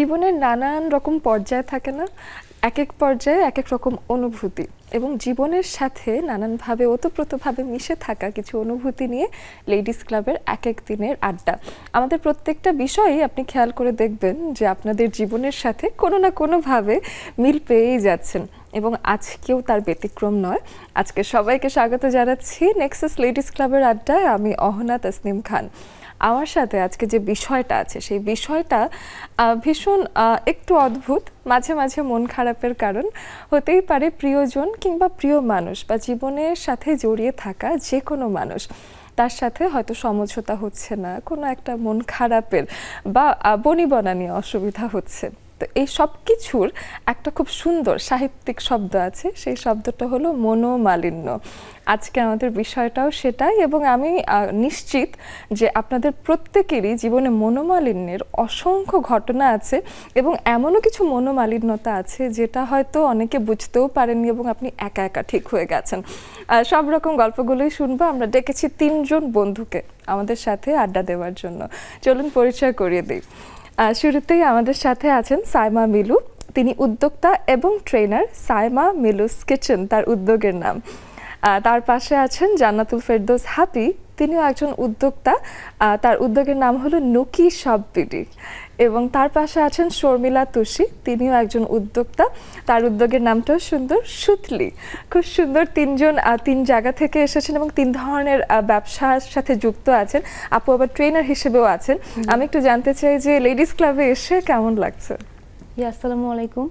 জীবনের নানান রকম পর্যায় থাকে না এক এক পর্যায়ে এক এক রকম অনুভূতি এবং জীবনের সাথে নানানভাবে ওতপ্রোতভাবে মিশে থাকা কিছু অনুভূতি নিয়ে লেডিস ক্লাবের এক এক দিনের আড্ডা। আমাদের প্রত্যেকটা বিষয়ই আপনি খেয়াল করে দেখবেন যে আপনাদের জীবনের সাথে কোনো না কোনোভাবে মিল পেয়েই যাচ্ছেন এবং আজকেও তার ব্যতিক্রম নয়। আজকে সবাইকে স্বাগত জানাচ্ছি নেক্সাস লেডিস ক্লাবের আড্ডায়। আমি অহনা তসনিম খান। আমার সাথে আজকে যে বিষয়টা আছে, সেই বিষয়টা ভীষণ একটু অদ্ভুত, মাঝে মাঝে মন খারাপের কারণ হতেই পারে প্রিয়জন কিংবা প্রিয় মানুষ বা জীবনের সাথে জড়িয়ে থাকা যে কোনো মানুষ। তার সাথে হয়তো সমঝোতা হচ্ছে না, কোনো একটা মন খারাপের বা বনিবনা নিয়ে অসুবিধা হচ্ছে। তো এই সব কিছুর একটা খুব সুন্দর সাহিত্যিক শব্দ আছে, সেই শব্দটা হলো মনোমালিন্য। আজকে আমাদের বিষয়টাও সেটাই এবং আমি নিশ্চিত যে আপনাদের প্রত্যেকেরই জীবনে মনোমালিন্যের অসংখ্য ঘটনা আছে এবং এমনও কিছু মনোমালিন্যতা আছে যেটা হয়তো অনেকে বুঝতেও পারেননি এবং আপনি একা একা ঠিক হয়ে গেছেন। সব রকম গল্পগুলোই শুনব। আমরা ডেকেছি তিনজন বন্ধুকে আমাদের সাথে আড্ডা দেওয়ার জন্য। চলুন পরিচয় করিয়ে দিই। শুরুতেই আমাদের সাথে আছেন সাইমা মিলু। তিনি উদ্যোক্তা এবং ট্রেনার সাইমা মিলুস কিচেন, তার উদ্যোগের নাম। তার পাশে আছেন জান্নাতুল ফেরদোস হাপি তিনিও একজন উদ্যোক্তা তার উদ্যোগের নাম হলো নুকি সব বিডি। এবং তার পাশে আছেন শর্মিলা তুষি তিনিও একজন উদ্যোক্তা। তার উদ্যোগের নামটাও সুন্দর সুতলি। খুব সুন্দর তিনজন তিন জায়গা থেকে এসেছেন এবং তিন ধরনের ব্যবসার সাথে যুক্ত আছেন। আপু আবার ট্রেনার হিসেবেও আছেন। আমি একটু জানতে চাই যে লেডিস ক্লাবে এসে কেমন লাগছে? আসসালামু আলাইকুম।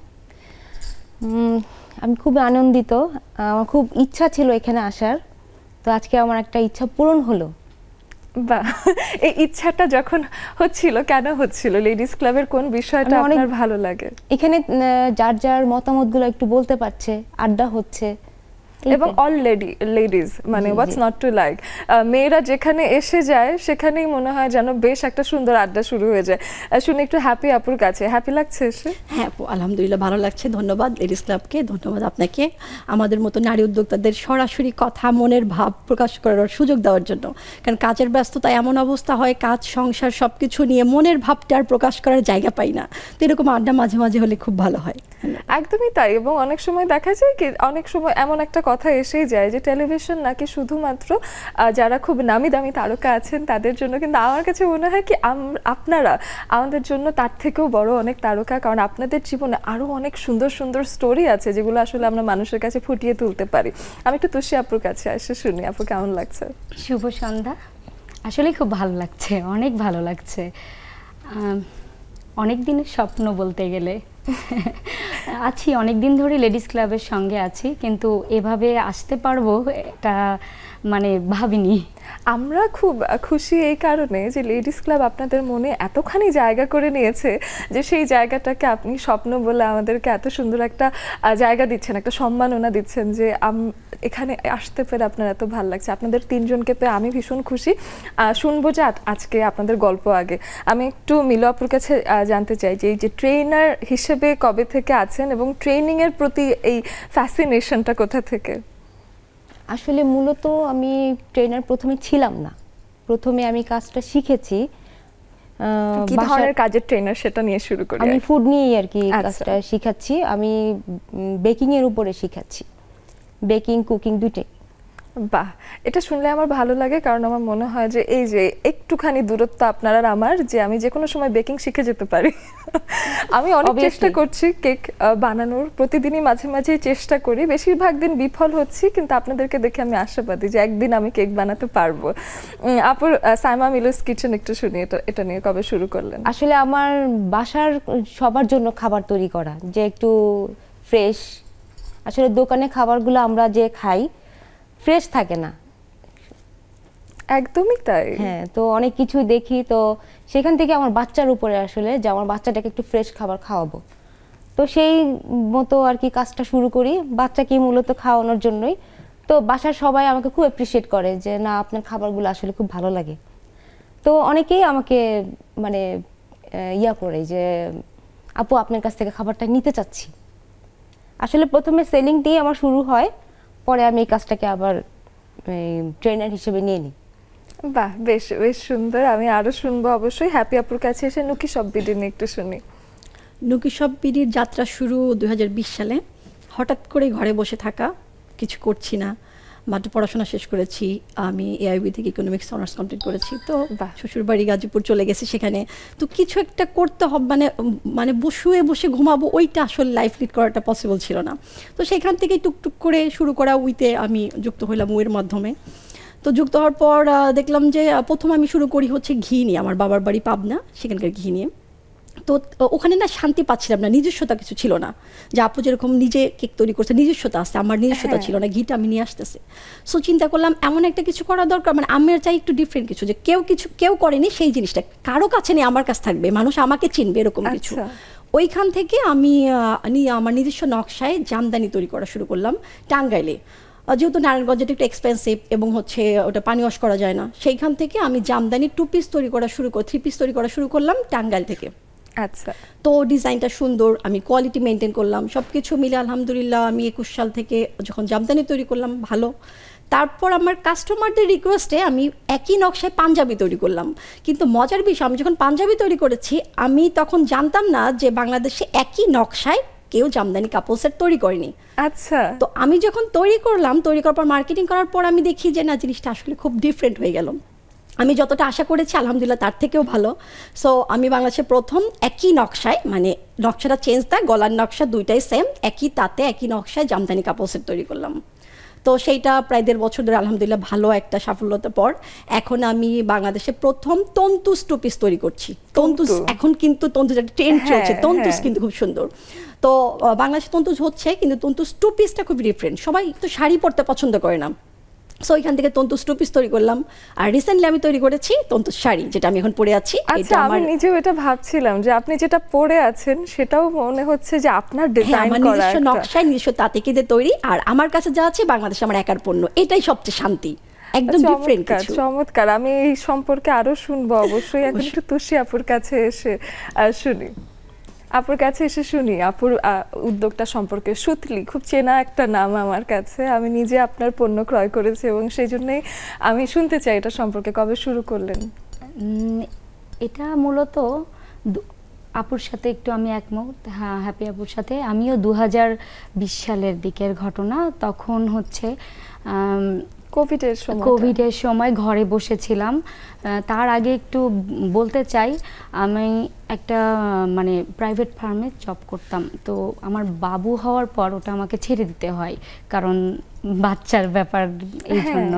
আমি খুব আনন্দিত। আমার খুব ইচ্ছা ছিল এখানে আসার। তো আজকে আমার একটা ইচ্ছা পূরণ হলো। বা এই ইচ্ছাটা যখন হচ্ছিল কেন হচ্ছিল? লেডিস ক্লাবের কোন বিষয়টা আপনার ভালো লাগে? এখানে যার যার মতামতগুলো একটু বলতে পারছে আড্ডা হচ্ছে এবং অল লেডি লেডিজ মানে হোয়াটস নট টু লাইক মেয়েরা যেখানে এসে যায় সেখানেই মনে হয় যেন বেশ একটা সুন্দর আড্ডা শুরু হয়ে যায়। শুনে একটু হ্যাপি আপুর কাছে। হ্যাপি লাগছে এসে? হ্যাঁ আলহামদুলিল্লাহ ভালো লাগছে। ধন্যবাদ লেডিস ক্লাবকে ধন্যবাদ আপনাকে। আমাদের মতো নারী উদ্যোক্তাদের সরাসরি কথা মনের ভাব প্রকাশ করার সুযোগ দেওয়ার জন্য। কারণ কাজের ব্যস্ততা এমন অবস্থা হয় কাজ সংসার সব কিছু নিয়ে মনের ভাবটা আর প্রকাশ করার জায়গা পাই না। তো এরকম আড্ডা মাঝে মাঝে হলে খুব ভালো হয়। একদমই তাই এবং অনেক সময় দেখা যায় কি, অনেক সময় এমন একটা কথা এসেই যায় যে টেলিভিশন নাকি শুধুমাত্র যারা খুব নামি দামি তারকা আছেন তাদের জন্য কিন্তু আমার কাছে মনে হয় কি আপনারা, আমাদের জন্য তার থেকেও বড় অনেক তারকা। কারণ আপনাদের জীবনে আরও অনেক সুন্দর সুন্দর স্টোরি আছে যেগুলো আসলে আমরা মানুষের কাছে ফুটিয়ে তুলতে পারি। আমি একটু তুষি আপুর কাছে এসে শুনি, আপু কেমন লাগছে? শুভ সন্ধ্যা। আসলে খুব ভালো লাগছে, অনেক ভালো লাগছে। অনেক দিনের স্বপ্ন বলতে গেলে। আছি অনেক দিন ধরে লেডিস ক্লাবের সঙ্গে আছি, কিন্তু এভাবে আসতে পারব এটা মানে ভাবিনি। আমরা খুব খুশি এই কারণে যে লেডিস ক্লাব আপনাদের মনে এতখানি জায়গা করে নিয়েছে যে সেই জায়গাটাকে আপনি স্বপ্ন বলে আমাদেরকে এত সুন্দর একটা জায়গা দিচ্ছেন, একটা সম্মাননা দিচ্ছেন যে এখানে আসতে পেরে আপনার এত ভালো লাগছে। আপনাদের তিনজনকে পেয়ে আমি ভীষণ খুশি। শুনব যে আজকে আপনাদের গল্প আগে। আমি একটু মিলাপুর কাছে জানতে চাই যে এই যে ট্রেনার হিসেবে কবে থেকে আছেন এবং ট্রেনিংয়ের প্রতি এই ফ্যাসিনেশনটা কোথা থেকে? আসলে মূলত আমি ট্রেনার প্রথমে ছিলাম না। প্রথমে আমি কাজটা শিখেছি। কি ধরনের কাজের ট্রেনার সেটা নিয়ে শুরু করি? আমি ফুড নিয়েই আর কি আচ্ছা। কাজটা শিখাচ্ছি। আমি বেকিং এর উপরে শিখাচ্ছি। বেকিং কুকিং দুইটাই। বাহ এটা শুনলে আমার ভালো লাগে কারণ আমার মনে হয় যে এই যে একটুখানি দূরত্ব আপনার আর আমার যে আমি যে কোনো সময় বেকিং শিখে যেতে পারি। আমি অনেক চেষ্টা করছি কেক বানানোর প্রতিদিনই মাঝে মাঝে চেষ্টা করি। বেশিরভাগ দিন বিফল হচ্ছি কিন্তু আপনাদেরকে দেখে আমি আশাবাদী যে একদিন আমি কেক বানাতে পারব। আপুর সাইমা মিলুস কিচেন একটু শুনি এটা এটা নিয়ে কবে শুরু করলেন? আসলে আমার বাসার সবার জন্য খাবার তৈরি করা যে একটু ফ্রেশ আসলে দোকানে খাবারগুলো আমরা যে খাই ফ্রেশ থাকে না। একদমই তাই। হ্যাঁ তো অনেক কিছুই দেখি তো সেখান থেকে আমার বাচ্চার উপরে আসলে যে আমার বাচ্চাটাকে একটু ফ্রেশ খাবার খাওয়াবো। তো সেই মতো আর কি কাজটা শুরু করি বাচ্চাকে মূলত খাওয়ানোর জন্যই। তো বাসার সবাই আমাকে খুব অ্যাপ্রিসিয়েট করে যে না আপনার খাবারগুলো আসলে খুব ভালো লাগে। তো অনেকেই আমাকে মানে ইয়া করে যে আপু আপনার কাছ থেকে খাবারটা নিতে চাচ্ছি। আসলে প্রথমে সেলিং দিয়ে আমার শুরু হয় পরে আমি এই কাজটাকে আবার ট্রেনার হিসেবে নিয়ে নিই। বাহ বেশ বেশ সুন্দর। আমি আরও শুনব অবশ্যই। হ্যাপি আপুর কাছে এসে নুকি সব বিডি নিয়ে একটু শুনি। নুকি সব বিডির যাত্রা শুরু দুই হাজার বিশ সালে। হঠাৎ করে ঘরে বসে থাকা কিছু করছি না। মাত্র পড়াশোনা শেষ করেছি আমি এআইবি থেকে ইকোনমিক্স অনার্স কমপ্লিট করেছি তো বাহ। শ্বশুরবাড়ি গাজীপুর চলে গেছি সেখানে। তো কিছু একটা করতে হবে মানে মানে বসুয়ে বসে ঘুমাবো ওইটা আসলে লাইফ লিড করাটা পসিবল ছিল না। তো সেখান থেকে টুকটুক করে শুরু করা উইতে আমি যুক্ত হইলাম উইয়ের মাধ্যমে। তো যুক্ত হওয়ার পর দেখলাম যে প্রথম আমি শুরু করি হচ্ছে ঘি নিয়ে আমার বাবার বাড়ি পাবনা সেখানকার ঘি নিয়ে। তো ওখানে না শান্তি পাচ্ছিলাম না নিজস্বতা কিছু ছিল না। যে আপু যেরকম নিজে কেক তৈরি করছে নিজস্বতা আছে আমার নিজস্বতা হ্যাঁ। ছিল না ঘিটা আমি নিয়ে আসতেছে। সো চিন্তা করলাম এমন একটা কিছু করা দরকার মানে আমি চাই একটু ডিফারেন্ট কিছু যে কেউ কিছু কেউ করেনি সেই জিনিসটা কারও কাছে নেই আমার কাছে থাকবে মানুষ আমাকে চিনবে এরকম কিছু। আচ্ছা। ওইখান থেকে আমি আমার নিজস্ব নকশায় জামদানি তৈরি করা শুরু করলাম টাঙ্গাইলে। যেহেতু নারায়ণগঞ্জ একটু এক্সপেন্সিভ এবং হচ্ছে ওটা পানি ওয়াশ করা যায় না সেইখান থেকে আমি জামদানি টু পিস তৈরি করা শুরু করি থ্রি পিস তৈরি করা শুরু করলাম টাঙ্গাইল থেকে। আচ্ছা। তো ডিজাইনটা সুন্দর আমি কোয়ালিটি মেনটেন করলাম সব কিছু মিলে আলহামদুলিল্লাহ আমি একুশ সাল থেকে যখন জামদানি তৈরি করলাম ভালো। তারপর আমার কাস্টমারদের রিকোয়েস্টে আমি একই নকশায় পাঞ্জাবি তৈরি করলাম। কিন্তু মজার বিষয় আমি যখন পাঞ্জাবি তৈরি করেছি আমি তখন জানতাম না যে বাংলাদেশে একই নকশায় কেউ জামদানি কাপড় সেট তৈরি করেনি। আচ্ছা। তো আমি যখন তৈরি করলাম তৈরি করার পর মার্কেটিং করার পর আমি দেখি যে না জিনিসটা আসলে খুব ডিফারেন্ট হয়ে গেল। আমি যতটা আশা করেছি আলহামদুলিল্লাহ তার থেকেও ভালো। সো আমি বাংলাদেশে প্রথম একই নকশায় মানে নকশাটা চেঞ্জ দেয় গলার নকশা দুইটাই সেম একই তাতে একই নকশায় জামদানি কাপড় সেট তৈরি করলাম। তো সেইটা প্রায় দেড় বছর ধরে আলহামদুলিল্লাহ ভালো একটা সাফল্যতার পর এখন আমি বাংলাদেশে প্রথম তন্তুস টু পিস তৈরি করছি। তন্তুস তন্তু। এখন কিন্তু তন্তুস একটা ট্রেন্ড হ্যাঁ, চলছে তন্তুস হ্যাঁ। কিন্তু খুব সুন্দর। তো বাংলাদেশে তন্তুস হচ্ছে কিন্তু তন্তুস টু পিসটা খুব ডিফারেন্ট সবাই তো শাড়ি পরতে পছন্দ করে না। সো এখান থেকে তন্তুস টু পিস তৈরি করলাম। আর রিসেন্টলি আমি তৈরি করেছি তন্তুস শাড়ি যেটা আমি এখন পরে আছি। আচ্ছা এটা আমি আমার নিজেও এটা ভাবছিলাম যে আপনি যেটা পরে আছেন সেটাও মনে হচ্ছে যে আপনার হ্যাঁ, ডিজাইন আমার করা নিজস্ব নকশায় নিজস্ব তাতে কেঁদে তৈরি। আর আমার কাছে যা আছে বাংলাদেশ আমার একার পণ্য। এটাই সবচেয়ে শান্তি। একদম ডিফারেন্ট চমৎকার কিছু। চমৎকার। আমি এই সম্পর্কে আরও শুনব। অবশ্যই এখন একটু তুষি আপুর কাছে এসে শুনি। আপুর কাছে এসে শুনি, আপুর উদ্যোগটা সম্পর্কে। সুতলি, খুব চেনা একটা নাম আমার কাছে। আমি নিজে আপনার পণ্য ক্রয় করেছি এবং সেই জন্যই আমি শুনতে চাই এটা সম্পর্কে। কবে শুরু করলেন? এটা মূলত আপুর সাথে একটু আমি একমত। হ্যাঁ হ্যাপি আপুর সাথে। আমিও দু সালের দিকের ঘটনা। তখন হচ্ছে কোভিডের সময় কোভিডের সময় ঘরে বসেছিলাম। তার আগে একটু বলতে চাই আমি একটা মানে প্রাইভেট ফার্মে জব করতাম। তো আমার বাবু হওয়ার পর ওটা আমাকে ছেড়ে দিতে হয় কারণ বাচ্চার ব্যাপার এই হ্যাঁ। জন্য।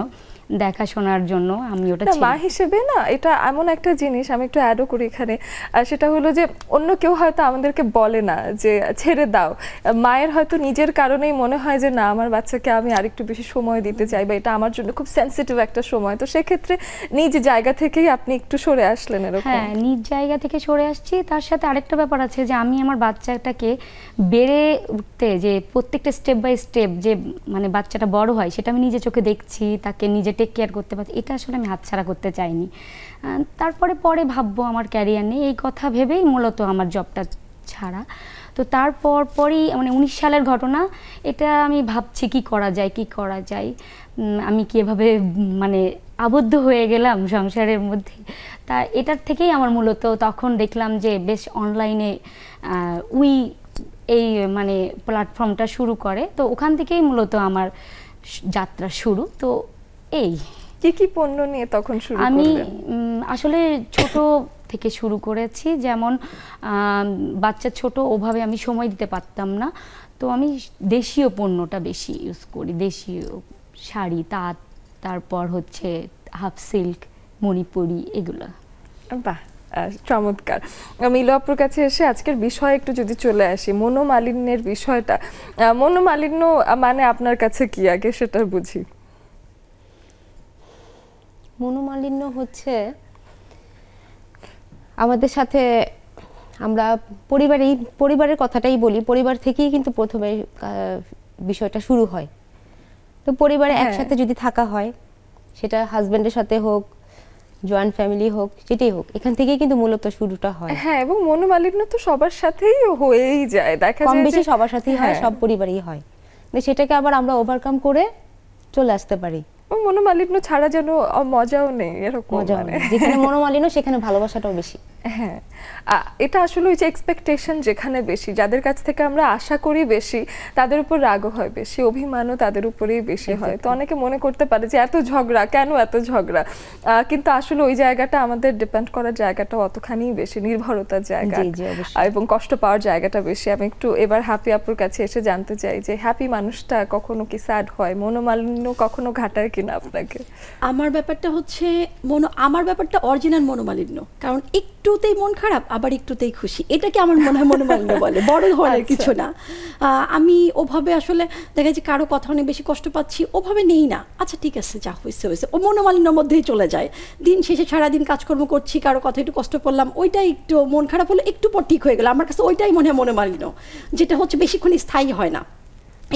দেখাশোনার জন্য আমি ওটা মা হিসেবে না এটা এমন একটা জিনিস আমি একটু অ্যাডও করি এখানে আর সেটা হলো যে অন্য কেউ হয়তো আমাদেরকে বলে না যে ছেড়ে দাও। মায়ের হয়তো নিজের কারণেই মনে হয় যে না আমার বাচ্চাকে আমি আরেকটু বেশি সময় দিতে চাই বা এটা আমার জন্য খুব সেন্সিটিভ একটা সময়। তো সেক্ষেত্রে নিজ জায়গা থেকেই আপনি একটু সরে আসলেন এরকম। হ্যাঁ নিজ জায়গা থেকে সরে আসছি। তার সাথে আরেকটা ব্যাপার আছে যে আমি আমার বাচ্চাটাকে বেড়ে উঠতে যে প্রত্যেকটা স্টেপ বাই স্টেপ যে মানে বাচ্চাটা বড় হয় সেটা আমি নিজে চোখে দেখছি তাকে নিজে টেক কেয়ার করতে পারছি। এটা আসলে আমি হাতছাড়া করতে চাইনি। তারপরে পরে ভাববো আমার ক্যারিয়ার নিয়ে। এই কথা ভেবেই মূলত আমার জবটা ছাড়া। তো তারপর পরই মানে উনিশ সালের ঘটনা, এটা আমি ভাবছি কি করা যায়, কি করা যায়। আমি কি এভাবে মানে আবদ্ধ হয়ে গেলাম সংসারের মধ্যে? তা এটার থেকেই আমার মূলত তখন দেখলাম যে বেশ অনলাইনে উই এই মানে প্ল্যাটফর্মটা শুরু করে। তো ওখান থেকেই মূলত আমার যাত্রা শুরু। তো এই। কি কি পণ্য নিয়ে তখন শুরু আমি আসলে ছোট থেকে শুরু করেছি যেমন বাচ্চা ছোট ওভাবে আমি সময় দিতে পারতাম না। তো আমি দেশীয় পণ্যটা বেশি ইউজ করি দেশীয় শাড়ি তাঁত তারপর হচ্ছে হাফ সিল্ক মণিপুরি এগুলো। বাহ চমৎকার। মিলো আপুর কাছে এসে আজকের বিষয় একটু যদি চলে আসি মনোমালিন্যের বিষয়টা মনোমালিন্য মানে আপনার কাছে কি আগে সেটা বুঝি। মনোমালিন্য হচ্ছে আমাদের সাথে আমরা পরিবারেই পরিবারের কথাটাই বলি পরিবার থেকেই কিন্তু প্রথমে বিষয়টা শুরু হয়। তো পরিবারে হ্যাঁ। একসাথে যদি থাকা হয় সেটা হাজবেন্ডের সাথে হোক জয়েন্ট ফ্যামিলি হোক যেটাই হোক এখান থেকেই কিন্তু মূলত শুরুটা হয়। হ্যাঁ এবং মনোমালিন্য তো সবার সাথেই হয়েই যায়। দেখা কম যায় বেশি সবার সাথেই হয় হ্যাঁ, সব পরিবারেই হয়। সেটাকে আবার আমরা ওভারকাম করে চলে আসতে পারি। মনোমালিন্য ছাড়া যেন মজাও নেই এরকম মানে। যেখানে মনোমালিন্য সেখানে ভালোবাসাটাও বেশি। হ্যাঁ। এটা আসলে ওই যে এক্সপেকটেশন যেখানে বেশি যাদের কাছ থেকে আমরা আশা করি বেশি তাদের উপর রাগও হয় বেশি অভিমানও তাদের উপরেই বেশি হয়। তো অনেকে মনে করতে পারে যে এত ঝগড়া কেন এত ঝগড়া? আহ, কিন্তু আসলে ওই জায়গাটা আমাদের ডিপেন্ড করার জায়গাটা অতখানি বেশি নির্ভরতার জায়গা। এবং কষ্ট পাওয়ার জায়গাটা বেশি। আমি একটু এবার হ্যাপি আপুর কাছে এসে জানতে চাই যে হ্যাপি মানুষটা কখনো কি স্যাড হয়? মনোমালিন্য কখনো ঘাটায় কিনা আপনাকে? আমার ব্যাপারটা হচ্ছে মনো আমার ব্যাপারটা অরিজিনাল মনোমালিন্য। কারণ একটুতেই মন খারাপ আবার একটুতেই খুশি। এটাকে আমার মনে হয় মনোমালিন্য বলে বড় ধরনের আচ্ছা। কিছু না। আমি ওভাবে আসলে দেখা যাচ্ছে কারও কথা অনেক বেশি কষ্ট পাচ্ছি ওভাবে নেই না। আচ্ছা ঠিক আছে যা হয়েছে হয়েছে ও মনোমালিন্যর মধ্যেই চলে যায়। দিন শেষে সারাদিন কাজকর্ম করছি কারও কথা একটু কষ্ট করলাম ওইটাই একটু মন খারাপ হলে একটু পর ঠিক হয়ে গেল। আমার কাছে ওইটাই মনে হয় মনোমালিন্য যেটা হচ্ছে বেশিক্ষণ স্থায়ী হয় না।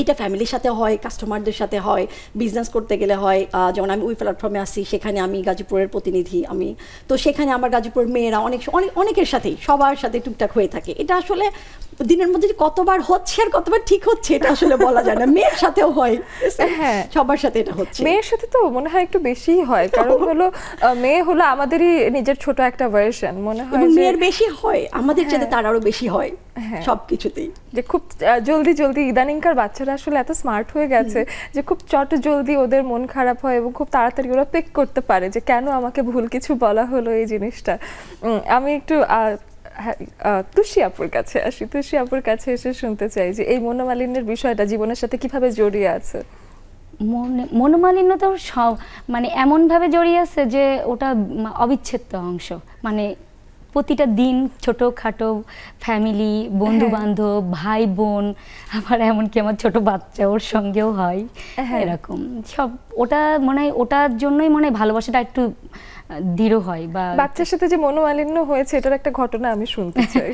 এটা ফ্যামিলির সাথে হয় কাস্টমারদের সাথে হয় বিজনেস করতে গেলে হয়। যেমন আমি ওই প্ল্যাটফর্মে আসি সেখানে আমি গাজীপুরের প্রতিনিধি আমি। তো সেখানে আমার গাজীপুর মেয়েরা অনেক অনেক অনেকের সাথেই সবার সাথে টুকটাক হয়ে থাকে। এটা আসলে দিনের মধ্যে কতবার হচ্ছে আর কতবার ঠিক হচ্ছে এটা আসলে বলা যায় না। মেয়ের সাথেও হয়। হ্যাঁ। সবার সাথে এটা হচ্ছে। মেয়ের সাথে তো মনে হয় একটু বেশিই হয়। কারণ হলো মেয়ে হলো আমাদেরই নিজের ছোট একটা ভার্সন মনে হয় মেয়ের বেশি হয় আমাদের চাইতে তার আরও বেশি হয় হ্যাঁ। সব কিছুতেই যে খুব জলদি জলদি ইদানিংকার বাচ্চারা আসলে এত স্মার্ট হয়ে গেছে যে খুব চট জলদি ওদের মন খারাপ হয় এবং খুব তাড়াতাড়ি ওরা পিক করতে পারে যে কেন আমাকে ভুল কিছু বলা হলো এই জিনিসটা। আমি একটু হ্যাঁ, তুষি আপুর কাছে আসি। তুষি আপুর কাছে এসে শুনতে চাই যে এই মনোমালিন্যের বিষয়টা জীবনের সাথে কীভাবে জড়িয়ে আছে? মনে মনোমালিন্য তো সব মানে এমনভাবে জড়িয়ে আছে যে ওটা অবিচ্ছেদ্য অংশ। মানে প্রতিটা দিন ছোটোখাটো ফ্যামিলি বন্ধু বান্ধব ভাই বোন আবার এমনকি আমার ছোট বাচ্চা ওর সঙ্গেও হয় হ্যাঁ। এরকম। সব ওটা মনে হয় ওটার জন্যই মনে হয় ভালোবাসাটা একটু দৃঢ় হয় বা বাচ্চার সাথে যে মনোমালিন্য হয়েছে এটার একটা ঘটনা আমি শুনতে চাই।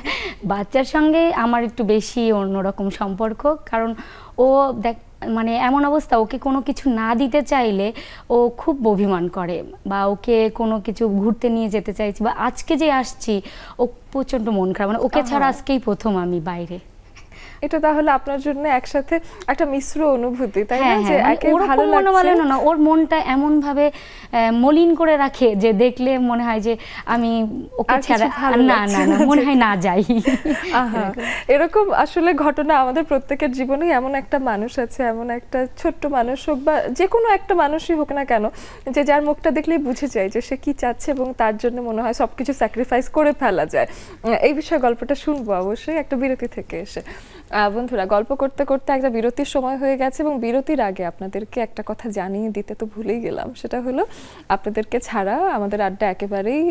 বাচ্চার সঙ্গে আমার একটু বেশি অন্যরকম সম্পর্ক কারণ ও দেখ মানে এমন অবস্থা ওকে কোনো কিছু না দিতে চাইলে ও খুব অভিমান করে বা ওকে কোনো কিছু ঘুরতে নিয়ে যেতে চাইছি বা আজকে যে আসছি ও প্রচণ্ড মন খারাপ মানে ওকে ছাড়া আজকেই প্রথম আমি বাইরে। এটা তাহলে আপনার জন্য একসাথে একটা মিশ্র অনুভূতি তাই না? হ্যাঁ যে হ্যাঁ একে ভালো লাগছে। না ওর মনটা এমন ভাবে মলিন করে রাখে যে দেখলে মনে হয় যে আমি ওকে ছাড়া না না না মনে হয় না যাই। এরকম আসলে ঘটনা আমাদের প্রত্যেকের জীবনে এমন একটা মানুষ আছে এমন একটা ছোট্ট মানুষ হোক বা যে কোনো একটা মানুষই হোক না কেন যে যার মুখটা দেখলেই বুঝে যায় যে সে কি চাচ্ছে এবং তার জন্য মনে হয় সবকিছু স্যাক্রিফাইস করে ফেলা যায়। এই বিষয়ে গল্পটা শুনব অবশ্যই একটা বিরতি থেকে এসে। বন্ধুরা, গল্প করতে করতে একটা বিরতির সময় হয়ে গেছে এবং বিরতির আগে আপনাদেরকে একটা কথা জানিয়ে দিতে তো ভুলেই গেলাম। সেটা হলো, আপনাদেরকে ছাড়া আমাদের আড্ডা একেবারেই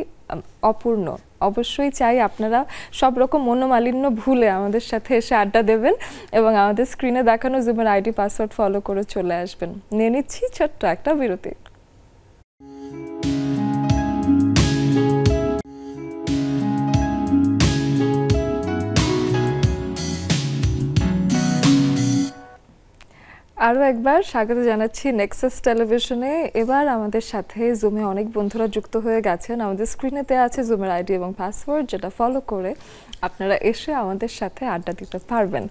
অপূর্ণ। অবশ্যই চাই আপনারা সব রকম মনোমালিন্য ভুলে আমাদের সাথে এসে আড্ডা দেবেন এবং আমাদের স্ক্রিনে দেখানো জুমের আইডি, পাসওয়ার্ড ফলো করে চলে আসবেন। নিয়ে নিচ্ছি ছোট্ট একটা বিরতি। আরও একবার স্বাগত জানাচ্ছি নেক্সাস টেলিভিশনে এবার আমাদের সাথে জুমে অনেক বন্ধুরা যুক্ত হয়ে গেছেন। আমাদের স্ক্রিনে দেওয়া আছে জুমের আইডি এবং পাসওয়ার্ড যেটা ফলো করে আপনারা এসে আমাদের সাথে আড্ডা দিতে পারবেন।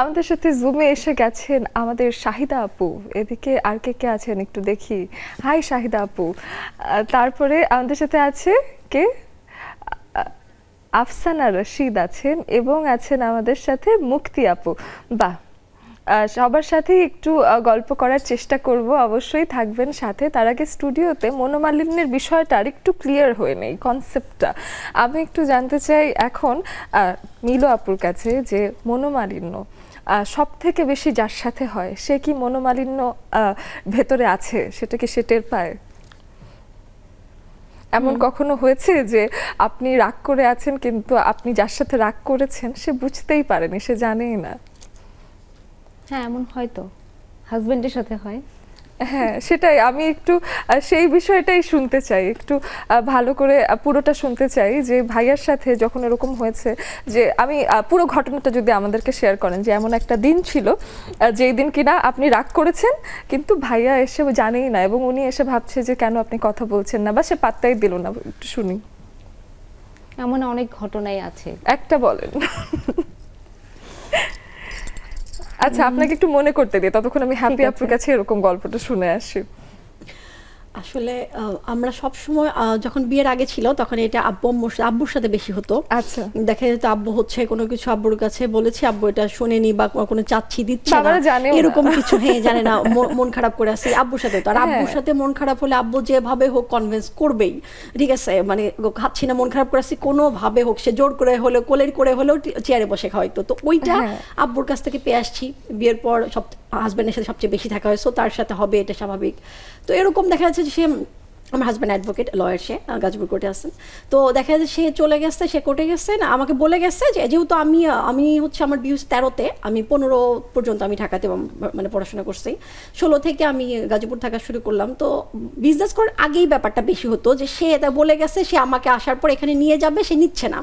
আমাদের সাথে জুমে এসে গেছেন আমাদের শাহিদা আপু। এদিকে আর কে কে আছেন একটু দেখি। হাই শাহিদা আপু। তারপরে আমাদের সাথে আছে কে? আফসানা রশিদ আছেন এবং আছেন আমাদের সাথে মুক্তি আপু। বাহ সবার সাথেই একটু গল্প করার চেষ্টা করব। অবশ্যই থাকবেন সাথে। তার আগে স্টুডিওতে মনোমালিন্যের বিষয়টা আর একটু ক্লিয়ার হয়ে নেই কনসেপ্টটা আমি একটু জানতে চাই এখন মিলো আপুর কাছে যে মনোমালিন্য সব থেকে বেশি যার সাথে হয়? সে কি মনোমালিন্য ভেতরে আছে? সেটা কি সে টের পায়? এমন কখনো হয়েছে যে আপনি রাগ করে আছেন কিন্তু আপনি যার সাথে রাগ করেছেন সে বুঝতেই পারেনি সে জানেই না? হ্যাঁ এমন হয় তো। হাজবেন্ডের সাথে হয়। হ্যাঁ সেটাই। আমি একটু সেই বিষয়টাই শুনতে চাই। একটু ভালো করে পুরোটা শুনতে চাই যে ভাইয়ার সাথে যখন এরকম হয়েছে যে আমি পুরো ঘটনাটা যদি আমাদেরকে শেয়ার করেন যে এমন একটা দিন ছিল যেই দিন কিনা আপনি রাগ করেছেন কিন্তু ভাইয়া এসে জানেই না এবং উনি এসে ভাবছে যে কেন আপনি কথা বলছেন না বা সে পাত্তাই দিল না। একটু শুনি। এমন অনেক ঘটনাই আছে। একটা বলেন। আচ্ছা আপনাকে একটু মনে করতে দিই ততক্ষণ আমি হ্যাপি আপুর কাছে এরকম গল্পটা শুনে আসি। আসলে আমরা সব সময় যখন বিয়ের আগে ছিল তখন এটা আব্বু আব্বুর সাথে বেশি হতো। আচ্ছা। দেখা যেত আব্বু হচ্ছে কোনো কিছু আব্বুর কাছে বলেছি আব্বু এটা শুনেনি বা কোনো- চাচ্ছি দিচ্ছে না। এরকম কিছু হ্যাঁ জানে না। মন খারাপ করে আসি আব্বুর সাথে তো। আর আব্বুর হ্যাঁ। সাথে মন খারাপ হলে আব্বু যেভাবে হোক কনভিন্স করবেই। ঠিক আছে? মানে খাচ্ছি না মন খারাপ করে আসি কোনো ভাবে হোক সে জোর করে হলে কোলের করে হলেও চেয়ারে বসে খাওয়াইতো। তো ওইটা হ্যাঁ। আব্বুর কাছ থেকে পেয়ে আসছি। বিয়ের পর সব হাজব্যান্ডের সাথে সবচেয়ে বেশি থাকা হয় সো তার সাথে হবে, এটা স্বাভাবিক। তো এরকম দেখা যাচ্ছে যে সে আমার হাজব্যান্ড অ্যাডভোকেট লয়ার সে গাজীপুর কোর্টে আছেন। তো দেখা যাচ্ছে সে চলে গেছে, সে কোর্টে গেছে, না, আমাকে বলে গেছে যে, যেহেতু আমি আমি হচ্ছে আমার বিউজ তেরোতে, আমি পনেরো পর্যন্ত আমি ঢাকাতে মানে পড়াশোনা করছি। ষোলো থেকে আমি গাজীপুর থাকা শুরু করলাম। তো বিজনেস করার আগেই ব্যাপারটা বেশি হতো যে, সে এটা বলে গেছে, সে আমাকে আসার পর এখানে নিয়ে যাবে, সে নিচ্ছে না।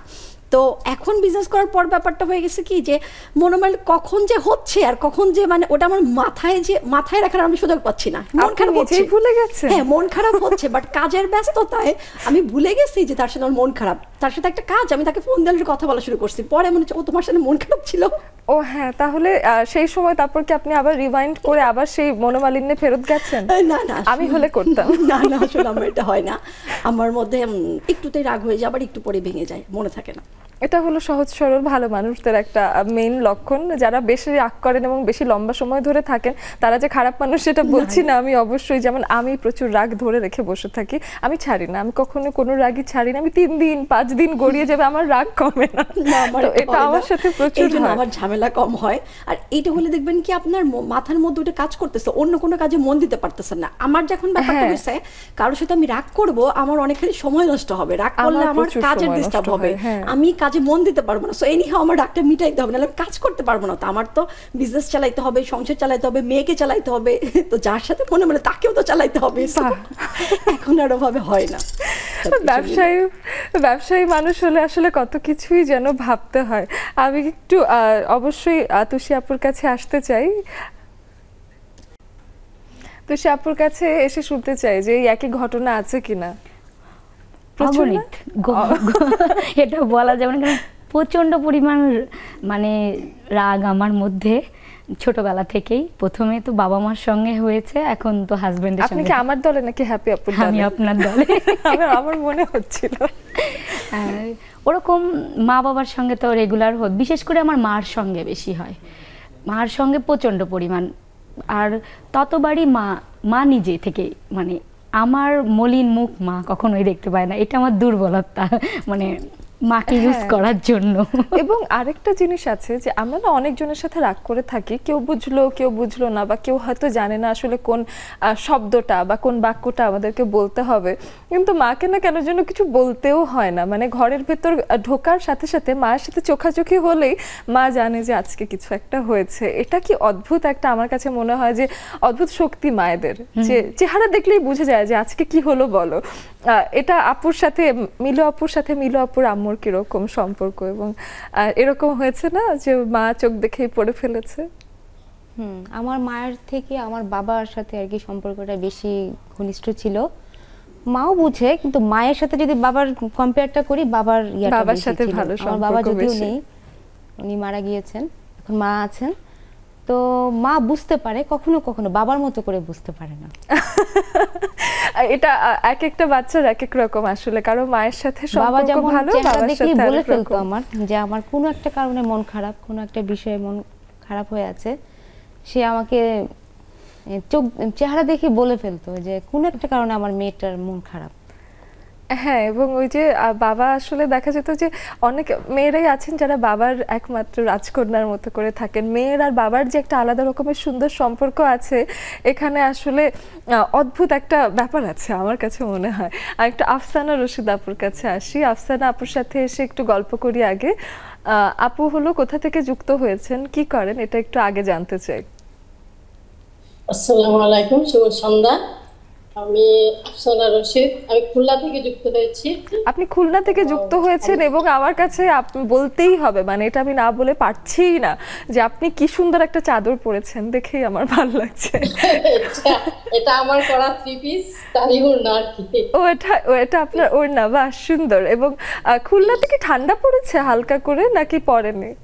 তো এখন বিজনেস করার পর ব্যাপারটা হয়ে গেছে কি যে মনে হয় কখন যে হচ্ছে আর কখন যে মানে ওটা আমার মাথায় যে মাথায় রাখার আমি সুযোগ পাচ্ছি না। মন খারাপ হচ্ছে। ভুলে গেছেন? হ্যাঁ মন খারাপ হচ্ছে বাট কাজের ব্যস্ততায় আমি ভুলে গেছি যে তার সাথে আমার মন খারাপ। তার সাথে একটা কাজ আমি তাকে ফোন দিয়ে কথা বলা শুরু করছি। পরে মনে হচ্ছে ও তোমার সাথে মন খারাপ ছিল। ও হ্যাঁ তাহলে সেই সময় তারপর কি আপনি আবার রিমাইন্ড করে আবার সেই মনোমালিন্যে ফেরত গেছেন? না না আমি হলে করতাম। না না আসলে আমার এটা হয় না। আমার মধ্যে একটুতেই রাগ হয়ে যায় আবার একটু পরে ভেঙে যায় মনে থাকে না। এটা হলো সহজ সরল ভালো মানুষদের একটা মেইন লক্ষণ। যারা বেশি রাগ করেন এবং বেশি লম্বা সময় ধরে থাকেন তারা যে খারাপ মানুষ সেটা বলছি না আমি অবশ্যই। যেমন আমি প্রচুর রাগ ধরে রেখে বসে থাকি আমি ছাড়ি না। আমি কখনো কোনো রাগই ছাড়ি না। আমি তিন দিন পাঁচ দিন গড়িয়ে যাবে আমার রাগ কমে না। এটা আমার সাথে প্রচুর হয়। আমার ঝামেলা কম হয়। আর এইটা হলে দেখবেন কি আপনার মাথার মধ্যে ওটা কাজ করতেছে অন্য কোনো কাজে মন দিতে পারতেছেন না। আমার যখন ব্যাপারটা হ্যাঁ। হয়েছে কারোর সাথে আমি রাগ করব আমার অনেকখানি সময় নষ্ট হবে। রাগ করলে আমার কাজের ডিস্টার্ব হবে। হয়, হ্যাঁ। আমি কাজে মন দিতে পারব না। সো এনি আমার রাগটা মিটাইতে হবে নাহলে আমি কাজ করতে পারব না। তো আমার তো বিজনেস চালাইতে হবে সংসার চালাইতে হবে মেয়েকে চালাইতে হবে। তো যার সাথে মনে মানে তাকেও তো চালাইতে হবে। এখন আর ওভাবে হয় না। ব্যবসায়ী ব্যবসায়ী মানুষ হলে আসলে কত কিছুই যেন ভাবতে হয়। আমি একটু আহ, অবশ্যই তুষি আপুর কাছে আসতে চাই। তুষি আপুর কাছে এসে শুনতে চাই যে এই একই ঘটনা আছে কিনা। না? অগণিত। এটা বলা যাবে না কারণ প্রচণ্ড পরিমাণ মানে রাগ আমার মধ্যে ছোটবেলা থেকেই। প্রথমে তো বাবা মার সঙ্গে হয়েছে এখন তো হাজবেন্ডের আপনি কি আমার দলে নাকি হ্যাপি আপুর আমি আপনার দলে। আমার মনে হচ্ছিল। ওরকম মা বাবার সঙ্গে তো রেগুলার হয় বিশেষ করে আমার মার সঙ্গে বেশি হয়। মার সঙ্গে প্রচণ্ড পরিমাণ। আর ততবারই মা মা নিজে থেকে মানে আমার মলিন মুখ মা কখনোই দেখতে পায় না। এটা আমার দুর্বলতা। মানে মাকে ইউজ হ্যাঁ। করার জন্য। এবং আরেকটা জিনিস আছে যে আমরা না অনেকজনের সাথে রাগ করে থাকি। কেউ বুঝলো কেউ বুঝলো না বা কেউ হয়তো জানে না আসলে কোন শব্দটা বা কোন বাক্যটা আমাদেরকে বলতে হবে। কিন্তু মাকে না কেন যেন কিছু বলতেও হয় না। মানে ঘরের ভেতর ঢোকার সাথে সাথে মায়ের সাথে চোখাচোখি হলেই মা জানে যে আজকে কিছু একটা হয়েছে। এটা কি অদ্ভুত একটা আমার কাছে মনে হয় যে অদ্ভুত শক্তি মায়েদের। যে চেহারা দেখলেই বুঝে যায় যে আজকে কি হলো বলো। এটা আপুর সাথে মিলু আপুর সাথে মিলু আপুর আম্মুর কীরকম সম্পর্ক? এবং এরকম হয়েছে না যে মা চোখ দেখেই পড়ে ফেলেছে? হুম আমার মায়ের থেকে আমার বাবার সাথে আর কি সম্পর্কটা বেশি ঘনিষ্ঠ ছিল। মাও বুঝে কিন্তু মায়ের সাথে যদি বাবার কম্পেয়ারটা করি বাবার বাবার সাথে ভালো আমার বাবা সম্পর্ক যদিও। নেই উনি মারা গিয়েছেন এখন মা আছেন। তো মা বুঝতে পারে কখনো কখনো বাবার মতো করে বুঝতে পারে না। এটা এক একটা বাচ্চার এক এক রকম আসলে কারও মায়ের সাথে বাবা যেমন ভালো চেহারা দেখলেই বলে ফেলতো আমার যে আমার কোনো একটা কারণে মন খারাপ কোনো একটা বিষয়ে মন খারাপ হয়ে আছে সে আমাকে চোখ চেহারা দেখে বলে ফেলতো যে কোনো একটা কারণে আমার মেয়েটার মন খারাপ। হ্যাঁ এবং ওই যে বাবা আসলে দেখা যেত যে, অনেক মেয়েরাই আছেন যারা বাবার একমাত্র রাজকন্যার মতো করে থাকেন। মেয়ের আর বাবার যে একটা আলাদা রকমের সুন্দর সম্পর্ক আছে, এখানে আসলে অদ্ভুত একটা ব্যাপার আছে আমার কাছে মনে হয়। আর একটু আফসানা রশিদ আপুর কাছে আসি। আফসানা আপুর সাথে এসে একটু গল্প করি আগে। আপু হলো কোথা থেকে যুক্ত হয়েছেন, কি করেন, এটা একটু আগে জানতে চাই। আসসালামু আলাইকুম, শুভ সন্ধ্যা। আমি আফসানা রশিদ আমি খুলনা থেকে যুক্ত হয়েছি। আপনি খুলনা থেকে যুক্ত হয়েছেন এবং আমার কাছে আপনি বলতেই হবে মানে এটা আমি না বলে পারছিই না যে আপনি কি সুন্দর একটা চাদর পরেছেন দেখেই আমার ভালো লাগছে। এটা- আমার করা থ্রি পিস তারই না আর কি। ও এটা ও এটা আপনার ওর না বাহ সুন্দর। এবং খুলনা থেকে ঠান্ডা পড়েছে হালকা করে নাকি পড়েনি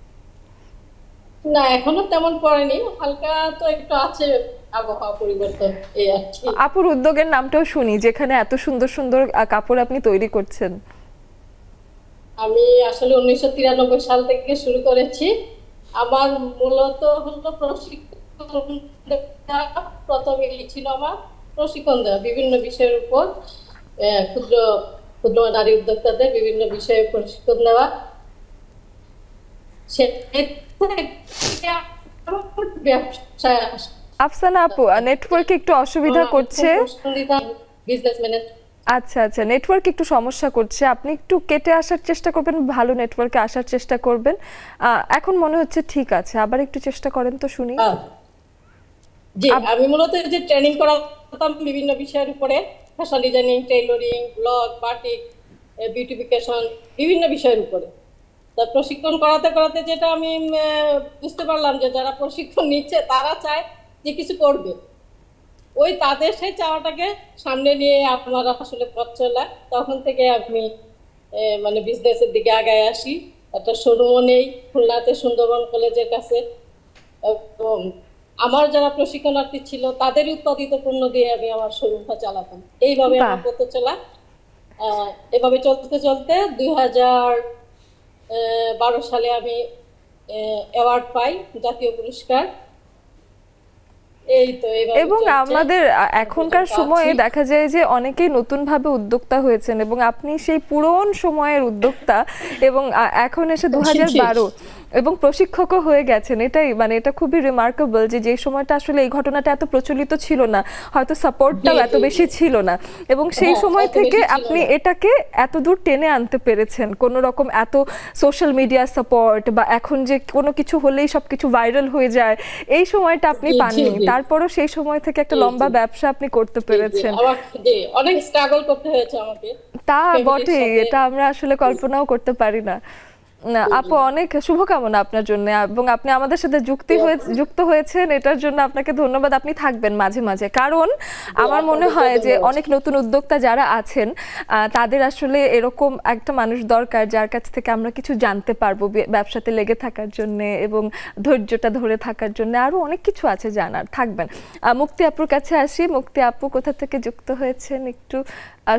না এখনও তেমন পড়েনি। হালকা তো একটু আছে আবহাওয়া পরিবর্তন এই আর কি। আপুর উদ্যোগের নামটাও শুনি যেখানে এত সুন্দর সুন্দর কাপড় আপনি তৈরি করছেন। আমি আসলে উনিশশো তিরানব্বই সাল থেকে শুরু করেছি। আমার মূলত হলো প্রশিক্ষণ প্রথমে ছিল আমার প্রশিক্ষণ দেওয়া বিভিন্ন বিষয়ের উপর ক্ষুদ্র ক্ষুদ্র নারী উদ্যোক্তাদের বিভিন্ন বিষয়ে প্রশিক্ষণ দেওয়া সে থেকে আমার ব্যবসায় আসা। আফসানা আপু নেটওয়ার্ক একটু অসুবিধা করছে? আচ্ছা আচ্ছা নেটওয়ার্ক একটু সমস্যা করছে। আপনি একটু কেটে আসার চেষ্টা করবেন ভালো নেটওয়ার্কে আসার চেষ্টা করবেন। এখন মনে হচ্ছে ঠিক আছে আবার একটু চেষ্টা করেন তো শুনি। জি আমি মূলত যে ট্রেনিং করাতাম বিভিন্ন বিষয়ের উপরে fashion designing tailoring blog batik beautification বিভিন্ন বিষয়ের উপরে। তা প্রশিক্ষণ করাতে করাতে যেটা আমি বুঝতে পারলাম যে যারা প্রশিক্ষণ নিচ্ছে তারা চায় যে কিছু করবে। ওই তাদের সেই চাওয়াটাকে সামনে নিয়ে আপনারা আসলে পথ চলা। তখন থেকে আমি মানে বিজনেসের দিকে আগায় আসি। একটা শোরুমও নেই খুলনাতে সুন্দরবন কলেজের কাছে। আমার যারা প্রশিক্ষণার্থী ছিল তাদের উৎপাদিত পণ্য দিয়ে আমি আমার শোরুমটা চালাতাম। এইভাবে আমার পথ চলা। এভাবে চলতে চলতে দুই হাজার বারো সালে আমি অ্যাওয়ার্ড পাই জাতীয় পুরস্কার। এবং আমাদের এখনকার সময়ে দেখা যায় যে অনেকেই নতুনভাবে উদ্যোক্তা হয়েছেন এবং আপনি সেই পুরন সময়ের উদ্যোক্তা এবং এখন এসে দু বারো এবং প্রশিক্ষকও হয়ে গেছেন। এটাই মানে এটা খুবই রিমার্কেবল যে যে সময়টা আসলে এই ঘটনাটা এত প্রচলিত ছিল না। হয়তো সাপোর্টটাও এত বেশি ছিল না। এবং সেই হ্যাঁ, সময় থেকে আপনি এটাকে এত দূর টেনে আনতে পেরেছেন। কোনো রকম এত সোশ্যাল মিডিয়া সাপোর্ট বা এখন যে কোনো কিছু হলেই সব কিছু ভাইরাল হয়ে যায় এই সময়টা আপনি পাননি। তারপরও সেই সময় থেকে একটা লম্বা ব্যবসা আপনি করতে পেরেছেন। অনেক স্ট্রাগল করতে হয়েছে আমাকে। তা বটে এটা আমরা আসলে কল্পনাও করতে পারি না। আপু অনেক শুভকামনা আপনার জন্য এবং আপনি আমাদের সাথে যুক্তি হয়ে যুক্ত হয়েছেন এটার জন্য আপনাকে ধন্যবাদ। আপনি থাকবেন মাঝে মাঝে। কারণ আমার মনে হয় যে অনেক নতুন উদ্যোক্তা যারা আছেন তাদের আসলে এরকম একটা মানুষ দরকার যার কাছ থেকে আমরা কিছু জানতে পারব ব্যবসাতে লেগে থাকার জন্য এবং ধৈর্যটা ধরে থাকার জন্য আরও অনেক কিছু আছে জানার। থাকবেন। মুক্তি আপুর কাছে আসি। মুক্তি আপু কোথা থেকে যুক্ত হয়েছেন একটু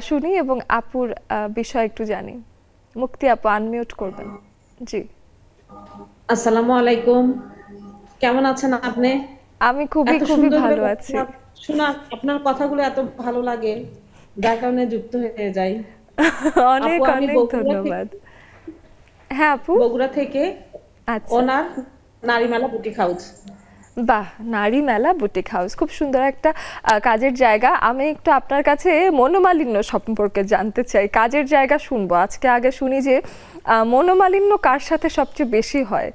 শুনি এবং আপুর বিষয় একটু জানি। মুক্তি আপু আনমিউট করবেন। জি। আসসালামু আলাইকুম। কেমন আছেন আপনি? আমি খুবই খুবই ভালো আছি। শোনা আপনার কথাগুলো এত ভালো লাগে যার কারণে যুক্ত হয়ে যাই। অনেক অনেক ধন্যবাদ। হ্যাঁ আপু? বগুড়া থেকে আচ্ছা। ওনার নারীমেলা বুটিক হাউস বাহ নারী মেলা বুটিক হাউস খুব সুন্দর একটা কাজের জায়গা। আমি একটু আপনার কাছে মনোমালিন্য সম্পর্কে জানতে চাই। কাজের জায়গা শুনব। আজকে আগে শুনি যে মনোমালিন্য কার সাথে সবচেয়ে বেশি হয়?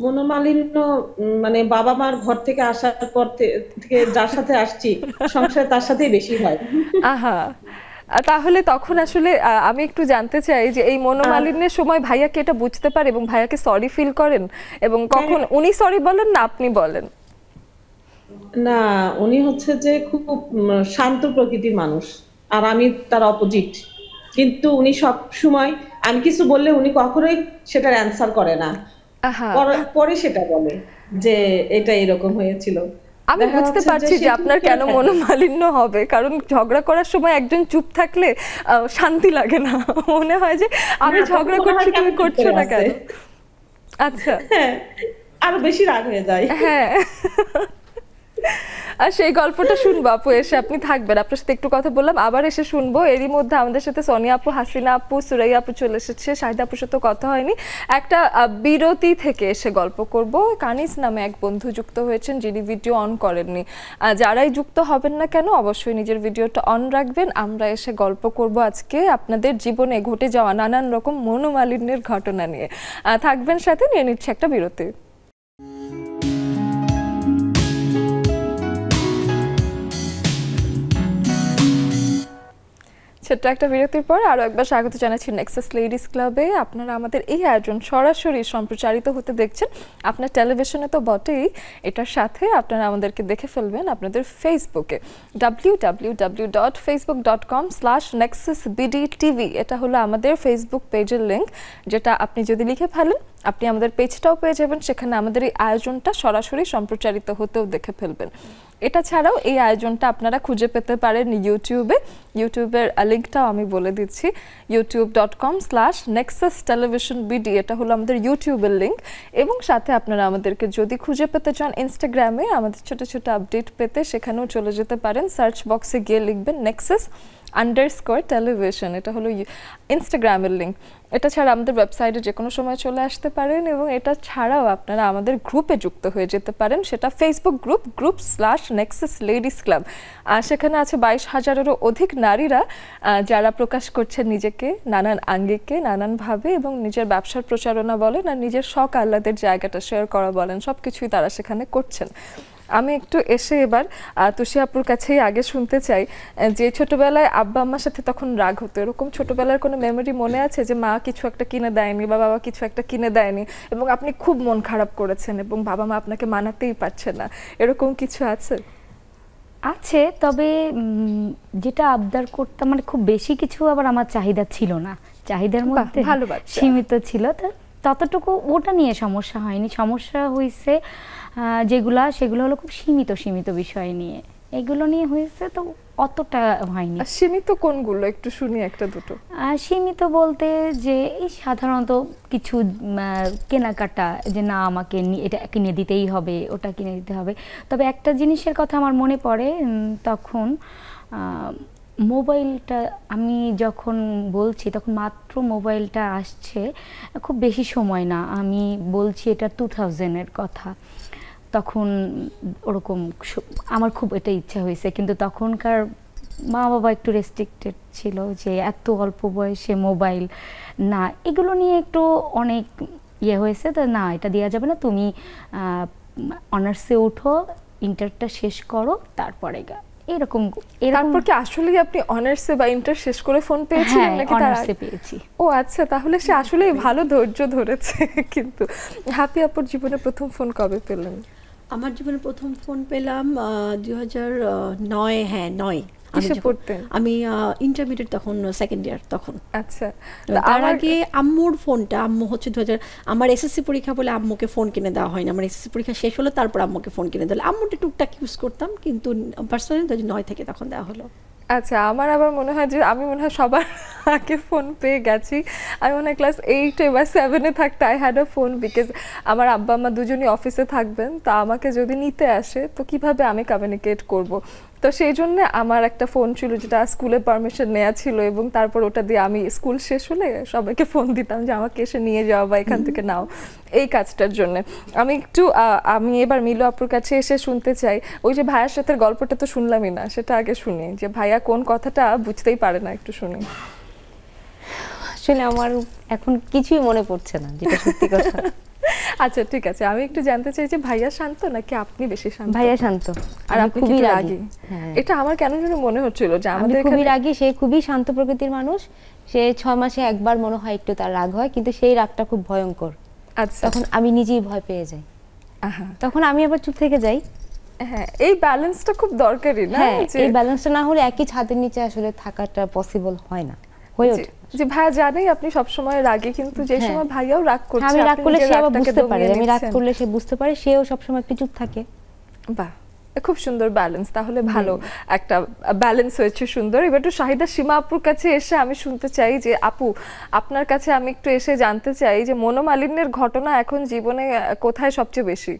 মনোমালিন্য মানে বাবা মার ঘর থেকে আসার পর থেকে যার সাথে আসছি সংসারে তার সাথেই বেশি হয়। আহ, তাহলে তখন আসলে আমি একটু জানতে চাই যে এই মনোমালিন্যের সময় ভাইয়াকে এটা বুঝতে পারে এবং ভাইয়াকে সরি ফিল করেন? এবং কখন উনি সরি বলেন না আপনি বলেন? না উনি হচ্ছে যে খুব শান্ত প্রকৃতির মানুষ আর আমি তার অপোজিট কিন্তু উনি সব সময় আমি কিছু বললে উনি কখনোই সেটার অ্যান্সার করে না। পরে সেটা বলে যে এটা এরকম হয়েছিল। আমি বুঝতে পারছি যে আপনার কেন মনোমালিন্য হবে কারণ ঝগড়া করার সময় একজন চুপ থাকলে আহ, শান্তি লাগে না। মনে হয় যে আমি ঝগড়া করছি তুমি করছ না। কেন? আচ্ছা। হ্যাঁ আরও বেশি রাগ হয়ে যায়। হ্যাঁ। আর সেই গল্পটা শুনব, আপু, এসে আপনি থাকবেন। আপনার সাথে একটু কথা বললাম, আবার এসে শুনব। এরই মধ্যে আমাদের সাথে সোনিয়া আপু, হাসিনা আপু সুরাই আপু চলে এসেছে। শাহিদা আপুর সাথে কথা হয়নি। একটা বিরতি থেকে এসে গল্প করব। কানিস নামে এক বন্ধু যুক্ত হয়েছেন যিনি ভিডিও অন করেননি। যারাই যুক্ত হবেন না কেন, অবশ্যই নিজের ভিডিওটা অন রাখবেন। আমরা এসে গল্প করব আজকে আপনাদের জীবনে ঘটে যাওয়া নানান রকম মনোমালিন্যের ঘটনা নিয়ে। থাকবেন সাথে, নিয়ে নিচ্ছে একটা বিরতি। ছোট্ট একটা বিরতির পর আরও একবার স্বাগত জানাচ্ছি নেক্সাস লেডিস ক্লাবে আপনারা আমাদের এই আয়োজন সরাসরি সম্প্রচারিত হতে দেখছেন। আপনার টেলিভিশনে তো বটেই। এটার সাথে আপনারা আমাদেরকে দেখে ফেলবেন আপনাদের ফেসবুকে W W W dot Facebook dot com slash Nexus BD TV এটা হলো আমাদের ফেসবুক পেজের লিঙ্ক যেটা আপনি যদি লিখে ফেলেন, আপনি আমাদের পেজটাও পেয়ে যাবেন। সেখানে আমাদের এই আয়োজনটা সরাসরি সম্প্রচারিত হতেও দেখে ফেলবেন। এটা ছাড়াও এই আয়োজনটা আপনারা খুঁজে পেতে পারেন ইউটিউবে। ইউটিউবের লিঙ্কটাও আমি বলে দিচ্ছি। YouTube dot com slash Nexus television BD. এটা হলো আমাদের ইউটিউবের লিঙ্ক। এবং সাথে আপনারা আমাদেরকে যদি খুঁজে পেতে চান ইনস্টাগ্রামে, আমাদের ছোটো ছোটো আপডেট পেতে সেখানেও চলে যেতে পারেন। সার্চ বক্সে গিয়ে লিখবেন নেক্সাস আন্ডারস্কোর টেলিভিশন। এটা হলো ইনস্টাগ্রামের লিঙ্ক। এটা ছাড়া আমাদের ওয়েবসাইটে যে কোনো সময় চলে আসতে পারেন এবং এটা ছাড়াও আপনারা আমাদের গ্রুপে যুক্ত হয়ে যেতে পারেন। সেটা Facebook group group slash Nexus ladies club আর সেখানে আছে বাইশ হাজারেরও অধিক নারীরা যারা প্রকাশ করছেন নিজেকে, নানান আঙ্গিকে, নানানভাবে এবং নিজের ব্যবসার প্রচারণা বলেন আর নিজের শখ আহ্লাদের জায়গাটা শেয়ার করা বলেন সব কিছুই তারা সেখানে করছেন। আমি একটু এসে এবার তুষি আপুর কাছেই আগে শুনতে চাই যে ছোটবেলায় আব্বা আম্মার সাথে তখন রাগ হতো। এরকম ছোটবেলার কোনো মেমরি মনে আছে যে মা কিছু একটা কিনে দেয়নি বা বাবা কিছু একটা কিনে দেয়নি এবং আপনি খুব মন খারাপ করেছেন এবং বাবা মা আপনাকে মানাতেই পারছে না? এরকম কিছু আছে? আছে তবে যেটা আবদার করতাম মানে খুব বেশি কিছু আবার আমার চাহিদা ছিল না। চাহিদার মধ্যে সীমিত ছিল। তো ততটুকু ওটা নিয়ে সমস্যা হয়নি। সমস্যা হয়েছে যেগুলা সেগুলো হলো খুব সীমিত সীমিত বিষয় নিয়ে। এগুলো নিয়ে হয়েছে তো অতটা হয়নি। সীমিত কোনগুলো? একটু শুনি একটা দুটো। সীমিত বলতে যে এই সাধারণত কিছু কেনাকাটা যে না আমাকে এটা কিনে দিতেই হবে ওটা কিনে দিতে হবে। তবে একটা জিনিসের কথা আমার মনে পড়ে তখন মোবাইলটা আমি যখন বলছি তখন মাত্র মোবাইলটা আসছে খুব বেশি সময় না। আমি বলছি এটা টু থাউজেন্ডের কথা। তখন ওরকম আমার খুব এটা ইচ্ছা হয়েছে কিন্তু তখনকার মা বাবা একটু রেস্ট্রিক্টেড ছিল যে এত অল্প বয়সে মোবাইল না এগুলো নিয়ে একটু অনেক ইয়ে হয়েছে তো না এটা দেওয়া যাবে না তুমি অনার্সে ওঠো ইন্টারটা শেষ করো তারপরে গা এরকম তারপর কি আসলেই আপনি অনার্সে বা ইন্টার শেষ করে ফোন পেয়েছিলেন হ্যাঁ নাকি তার অনার্সে পেয়েছি। ও আচ্ছা তাহলে সে আসলেই ভালো ধৈর্য ধরেছে কিন্তু হ্যাপি আপুর জীবনে প্রথম ফোন কবে পেলেন? আমার জীবনে প্রথম ফোন পেলাম দুই হাজার নয় হ্যাঁ নয়? আমি ইন্টারমিডিয়েট তখন সেকেন্ড ইয়ার তখন। আচ্ছা। তার আগে আম্মুর ফোনটা আম্মু হচ্ছে দু হাজার আমার এসএসসি পরীক্ষা বলে আম্মুকে ফোন কিনে দেওয়া হয়নি। আমার এসএসসি পরীক্ষা শেষ হলো তারপর আম্মুকে ফোন কিনে দিল। আম্মুটা টুকটাক ইউজ করতাম কিন্তু পার্সোনালি দু নয় থেকে তখন দেওয়া হলো। আচ্ছা আমার আবার মনে হয় যে আমি মনে হয় সবার আগে ফোন পেয়ে গেছি। আমি মনে হয় ক্লাস এইটে বা সেভেনে থাকতে I had a phone because আমার আব্বা, আম্মা দুজনই অফিসে থাকবেন। তা আমাকে যদি নিতে আসে, তো কীভাবে আমি কমিউনিকেট করব? তো সেই জন্য আমার একটা ফোন ছিল যেটা স্কুলে পারমিশন নেওয়া ছিল এবং তারপর ওটা দিয়ে আমি স্কুল শেষ হলে সবাইকে ফোন দিতাম যে আমাকে এসে নিয়ে যাওয়া বা এখান থেকে নাও। এই কাজটার জন্য। আমি একটু আমি এবার মিলু আপুর কাছে এসে শুনতে চাই। ওই যে ভাইয়ার সাথে গল্পটা তো শুনলামই না সেটা আগে শুনি। যে ভাইয়া কোন কথাটা বুঝতেই পারে না একটু শুনি। আসলে আমার এখন কিছুই মনে পড়ছে না যেটা সত্যি কথা। আচ্ছা ঠিক আছে। আমি একটু জানতে চাই যে ভাইয়া শান্ত নাকি আপনি বেশি শান্ত? ভাইয়া শান্ত। আর আপনি খুবই রাগী। হ্যাঁ। এটা আমার কেন যেন মনে হচ্ছিল যে আমি আমাদের খুবই রাগী সে খুবই শান্ত প্রকৃতির মানুষ। সে ছয় মাসে একবার মনে হয় একটু তার রাগ হয় কিন্তু সেই রাগটা খুব ভয়ঙ্কর। আচ্ছা। তখন আমি নিজেই ভয় পেয়ে যাই। আহা। তখন আমি আবার চুপ থেকে যাই। হ্যাঁ এই ব্যালেন্সটা খুব দরকারি না হ্যাঁ এই ব্যালেন্সটা না হলে একই ছাদের নিচে আসলে থাকাটা পসিবল হয় না। হয়ে যে- ওঠে। যে ভাইয়া জানেই আপনি সবসময় রাগে কিন্তু যে হ্যাঁ। সময় ভাইয়াও রাগ করছে আমি রাগ করলে সে আবার বুঝতে পারে আমি রাগ করলে সে বুঝতে পারে সেও সবসময় একটু চুপ থাকে। বাহ খুব সুন্দর ব্যালেন্স তাহলে ভালো একটা ব্যালেন্স হয়েছে সুন্দর। এবার একটু শাহিদা সীমা আপুর কাছে এসে আমি শুনতে চাই যে আপু আপনার কাছে আমি একটু এসে জানতে চাই যে মনোমালিন্যের ঘটনা এখন জীবনে কোথায় সবচেয়ে বেশি?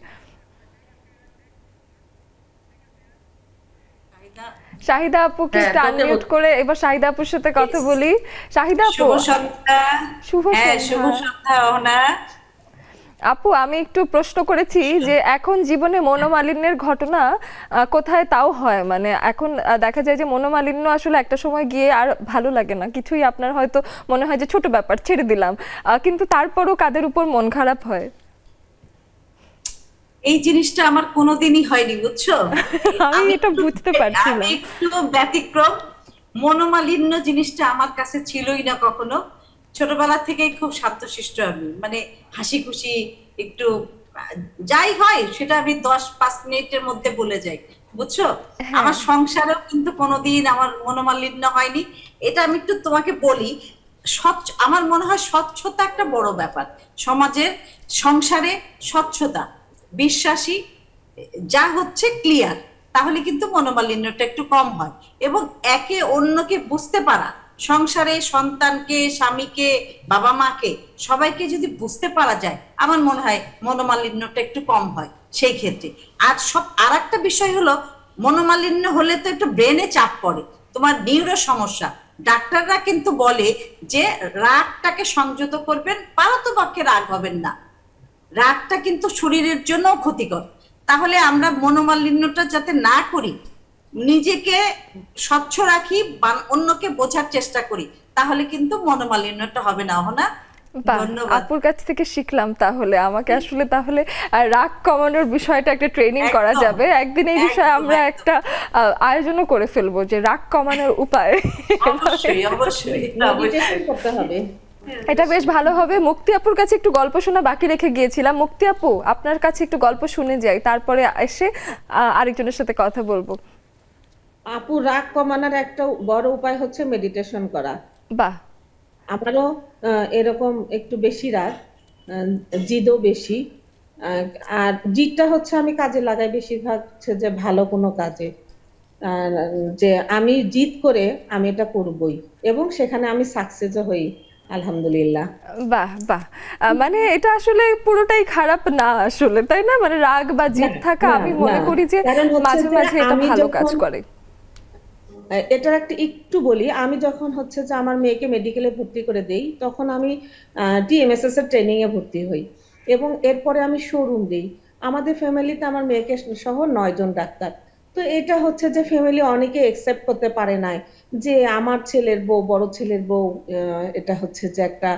শাহিদা আপুকে হ্যাঁ, আনমিউট করে এবার শাহিদা আপুর সাথে কথা বলি। শাহিদা আপু। শুভ সন্ধ্যা। শুভ হ্যাঁ সন্ধ্যা। অহনা আপু আমি একটু প্রশ্ন করেছি যে এখন জীবনে মনোমালিন্যের ঘটনা কোথায় তাও হয়? মানে এখন দেখা যায় যে মনোমালিন্য আসলে একটা সময় গিয়ে আর ভালো লাগে না। কিছুই আপনার হয়তো মনে হয় যে ছোট ব্যাপার ছেড়ে দিলাম। আহ, কিন্তু তারপরও কাদের উপর মন খারাপ হয়? এই জিনিসটা আমার কোনোদিনই হয়নি বুঝছ? আমি এটা বুঝতে পারছি না। একটু ব্যতিক্রম মনোমালিন্য জিনিসটা আমার কাছে ছিলই না কখনো। ছোটবেলা থেকেই খুব শান্তশিষ্ট আমি মানে হাসি খুশি একটু যাই হয় সেটা আমি দশ পাঁচ মিনিটের মধ্যে বলে যাই বুঝছ? আমার সংসারেও কিন্তু কোনোদিন আমার মনোমালিন্য হয়নি। এটা আমি একটু তোমাকে বলি স্বচ্ছ আমার মনে হয় স্বচ্ছতা একটা বড় ব্যাপার। সমাজের সংসারে স্বচ্ছতা। বিশ্বাসী, যা হচ্ছে ক্লিয়ার তাহলে কিন্তু মনোমালিন্যটা একটু কম হয়। এবং একে অন্যকে বুঝতে পারা, সংসারে সন্তানকে, স্বামীকে বাবা মাকে সবাইকে যদি বুঝতে পারা যায়, আমার মনে হয় মনোমালিন্যটা একটু কম হয় সেই ক্ষেত্রে। আর সব আর একটা বিষয় হলো, মনোমালিন্য হলে তো একটু ব্রেনে চাপ পড়ে। তোমার নিউরো সমস্যা, ডাক্তাররা কিন্তু বলে যে রাগটাকে সংযত করবেন, পারতপক্ষে রাগ হবেন না। রাগটা কিন্তু শরীরের জন্য ক্ষতিকর। তাহলে আমরা মনোমালিন্যটা যাতে না করি নিজেকে স্বচ্ছ রাখি অন্যকে বোঝার চেষ্টা করি তাহলে কিন্তু মনোমালিন্যটা হবে না হনা আপুর কাছ থেকে শিখলাম তাহলে। আমাকে আসলে তাহলে রাগ কমানোর বিষয়টা একটা ট্রেনিং করা যাবে। একদিন এই বিষয়ে আমরা একটা আয়োজনও করে ফেলব যে রাগ কমানোর উপায়। অবশ্যই অবশ্যই। অবশ্যই করতে হবে। এটা বেশ ভালো হবে। মুক্তি আপুর কাছে একটু গল্প শোনা বাকি রেখে গিয়েছিলাম। মুক্তি আপু আপনার কাছে একটু গল্প শুনে যাই তারপরে এসে আরেকজনের সাথে কথা বলব। আপু রাগ কমানোর একটা বড় উপায় হচ্ছে মেডিটেশন করা। বাহ। আমারও এরকম একটু বেশি রাগ জিদও বেশি। আর জিদটা হচ্ছে আমি কাজে লাগাই বেশিরভাগ হচ্ছে যে ভালো কোনো কাজে। আর, যে আমি জিদ করে আমি এটা করবই। এবং সেখানে আমি সাকসেসও হই। আলহামদুলিল্লাহ। বাহ বাহ। মানে এটা আসলে পুরোটাই খারাপ না আসলে তাই না? মানে রাগ বা জিদ থাকা আমি মনে করি যে মাঝে মাঝে এটা ভালো কাজ করে। এটার একটা একটু বলি আমি যখন হচ্ছে যে আমার মেয়েকে মেডিকেলে ভর্তি করে দেই তখন আমি ডিএমএসএস এর ট্রেনিং এ ভর্তি হই। এবং এরপরে আমি শোরুম দিই। আমাদের ফ্যামিলিতে আমার মেয়েকে সহ নয় জন ডাক্তার। তো এটা হচ্ছে যে ফ্যামিলি অনেকে একসেপ্ট করতে পারে নাই যে আমার ছেলের বউ, বড় ছেলের বউ এটা হচ্ছে যে একটা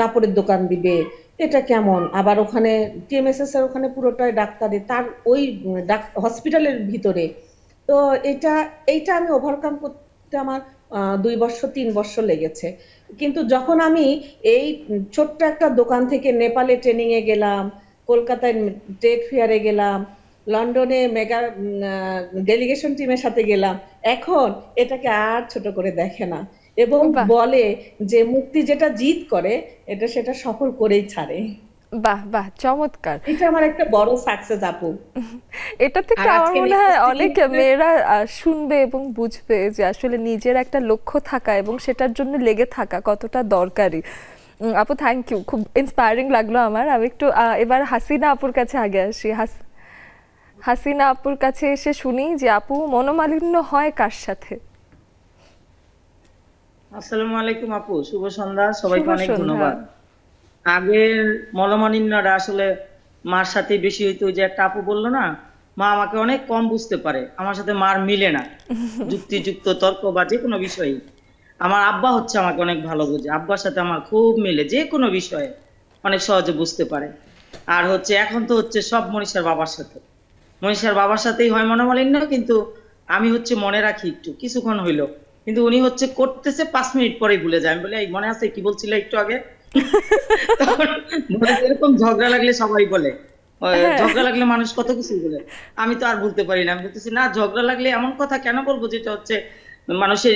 কাপড়ের দোকান দিবে, এটা কেমন? আবার ওখানে টিএমএসএস এর ওখানে পুরোটাই ডাক্তারি তার ওই হসপিটালের ভিতরে। তো এটা, এইটা আমি ওভারকাম করতে আমার দুই বছর, তিন বছর লেগেছে। কিন্তু যখন আমি এই ছোট্ট একটা দোকান থেকে নেপালে ট্রেনিংয়ে গেলাম, কলকাতায় ট্রেড ফেয়ারে গেলাম লন্ডনে মেগা ডেলিগেশন টিমের সাথে গেলাম। এখন এটাকে আর ছোট করে দেখে না। এবং বলে যে মুক্তি যেটা জিত করে এটা সেটা সফল করেই ছাড়ে। বাহ বাহ চমৎকার। এটা আমার একটা বড় সাকসেস আপু। এটা থেকে আমার মনে হয় অনেক মেয়েরা শুনবে এবং বুঝবে যে আসলে নিজের একটা লক্ষ্য থাকা এবং সেটার জন্য লেগে থাকা কতটা দরকারি। আপু থ্যাংক ইউ খুব ইন্সপায়ারিং লাগল আমার। আমি একটু এবার হাসিনা আপুর কাছে আগে আসি। হাস- হাসিনা আপুর কাছে এসে শুনি যে আপু মনোমালিন্য হয় কার সাথে? আসসালামু আলাইকুম আপু শুভ সন্ধ্যা সবাইকে অনেক ধন্যবাদ। আগের মলমানিন্যরা আসলে মার সাথে বেশি হইতো যে একটা আপু বলল না মা আমাকে অনেক কম বুঝতে পারে আমার সাথে মার মিলে না। যুক্তিযুক্ত তর্ক বা যে কোনো বিষয়ে আমার আব্বা হচ্ছে আমাকে অনেক ভালো বোঝে আব্বার সাথে আমার খুব মিলে যে কোনো বিষয়ে অনেক সহজে বুঝতে পারে। আর হচ্ছে এখন তো হচ্ছে সব মনীষার বাবার সাথে। মনীষার বাবার সাথেই হয় মনোমালিন্য কিন্তু আমি হচ্ছে মনে রাখি একটু কিছুক্ষণ হইল। কিন্তু উনি হচ্ছে করতেছে পাঁচ মিনিট পরেই ভুলে যায়। আমি বলি এই মনে আছে কি বলছিলে একটু আগে? এরকম ঝগড়া লাগলে সবাই বলে। ঝগড়া লাগলে মানুষ কত কিছু বলে। আমি তো আর বলতে পারি না। আমি বলতেছি না ঝগড়া লাগলে এমন কথা কেন বলব যেটা হচ্ছে মানুষের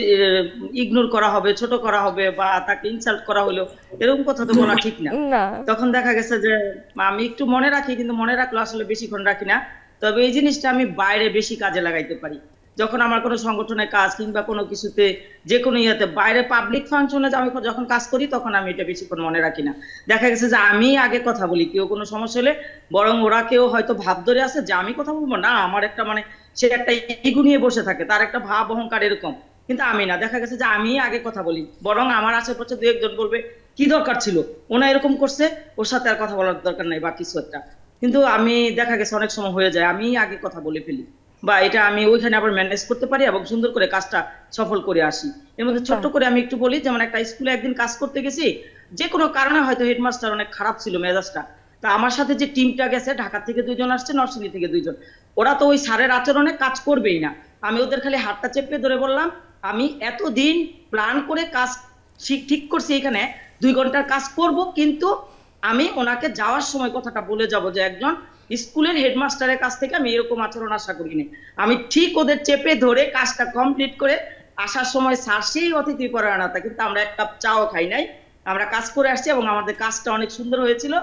ইগনোর করা হবে ছোট করা হবে বা তাকে ইনসাল্ট করা হলো? এরকম কথা তো বলা ঠিক না। না। তখন দেখা গেছে যে আমি একটু মনে রাখি কিন্তু মনে রাখলে আসলে বেশিক্ষণ রাখি না। তবে এই জিনিসটা আমি বাইরে বেশি কাজে লাগাইতে পারি। যখন আমার কোনো সংগঠনের কাজ কিংবা কোনো কিছুতে যে কোনো ইয়েতে বাইরে পাবলিক ফাংশনে আমি যখন কাজ করি, তখন আমি এটা বেশিক্ষণ মনে রাখি না। দেখা গেছে যে আমি আগে কথা বলি, কেউ কোনো সমস্যা হলে বরং ওরা কেউ হয়তো ভাব ধরে আছে যে আমি কথা বলব। না, আমার একটা মানে সে একটা ইগু নিয়ে বসে থাকে, তার একটা ভাব অহংকার এরকম। কিন্তু আমি না, দেখা গেছে যে আমি আগে কথা বলি, বরং আমার আশেপাশে দু একজন বলবে, কি দরকার ছিল? ওনা এরকম করছে, ওর সাথে আর কথা বলার দরকার নাই বা কিছু একটা কিন্তু আমি দেখা গেছে অনেক সময় হয়ে যায় আমি আগে কথা বলে ফেলি। বা এটা আমি ওইখানে আবার ম্যানেজ করতে পারি এবং সুন্দর করে কাজটা সফল করে আসি। এর মধ্যে ছোট্ট করে আমি একটু বলি যেমন একটা স্কুলে একদিন কাজ করতে গেছি যে কোনো কারণে হয়তো হেডমাস্টার অনেক খারাপ ছিল মেজাজটা। তা আমার সাথে যে টিমটা গেছে ঢাকা থেকে দুইজন আসছে নরসিংদী থেকে দুইজন। ওরা তো ওই সারের আচরণে কাজ করবেই না। আমি ওদের খালি হাতটা চেপে ধরে বললাম আমি এতদিন প্ল্যান করে কাজ ঠিক- ঠিক করছি এখানে দুই ঘণ্টার কাজ করব কিন্তু আমি ওনাকে যাওয়ার সময় কথাটা বলে যাব যে একজন স্কুলের হেডমাস্টারের কাছ থেকে আমি এরকম আচরণ আশা করিনি। আমি ঠিক ওদের চেপে ধরে কাজটা কমপ্লিট করে আসার সময় স্যার সেই অতিথি পরায়ণতা কিন্তু আমরা এক কাপ চাও খাই নাই। আমরা কাজ করে আসছি এবং আমাদের কাজটা অনেক সুন্দর হয়েছিল।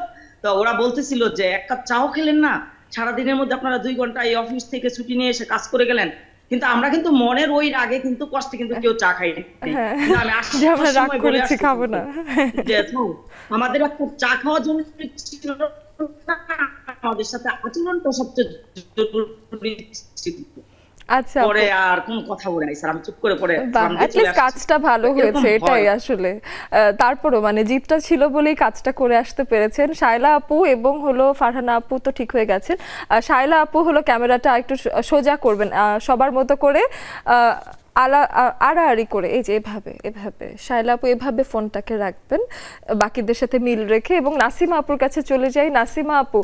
তো ওরা বলতেছিল যে, এক কাপ চাও খেলেন না? সারাদিনের মধ্যে আপনারা দুই ঘণ্টা এই অফিস থেকে ছুটি নিয়ে এসে কাজ করে গেলেন। কিন্তু আমরা কিন্তু মনের ওই রাগে কিন্তু কষ্টে কিন্তু কেউ চা খাইনি হ্যাঁ, আমি আসার আমরা রাগ সময় খাব না। যে, "থাও, আমাদের একটা চা খাওয়ার জন্য আমাদের সাথে আচরণটা সবচেয়ে জরুরি ছিল। আচ্ছা পরে আর কোনো কথা বলে নাই স্যার আমি চুপ করে পরে কাজটা ভালো হয়েছে এটাই আসলে। আহ, তারপরও মানে জিতটা ছিল বলেই কাজটা করে আসতে পেরেছেন। শায়লা আপু এবং হলো ফারহানা আপু তো ঠিক হয়ে গেছেন। শায়লা আপু হলো ক্যামেরাটা একটু সোজা করবেন আহ, সবার মতো করে। আহ, আলা আড়াআড়ি করে এই যে এভাবে এভাবে। শায়লা আপু এভাবে ফোনটাকে রাখবেন বাকিদের সাথে মিল রেখে এবং নাসিমা আপুর কাছে চলে যাই। নাসিমা আপু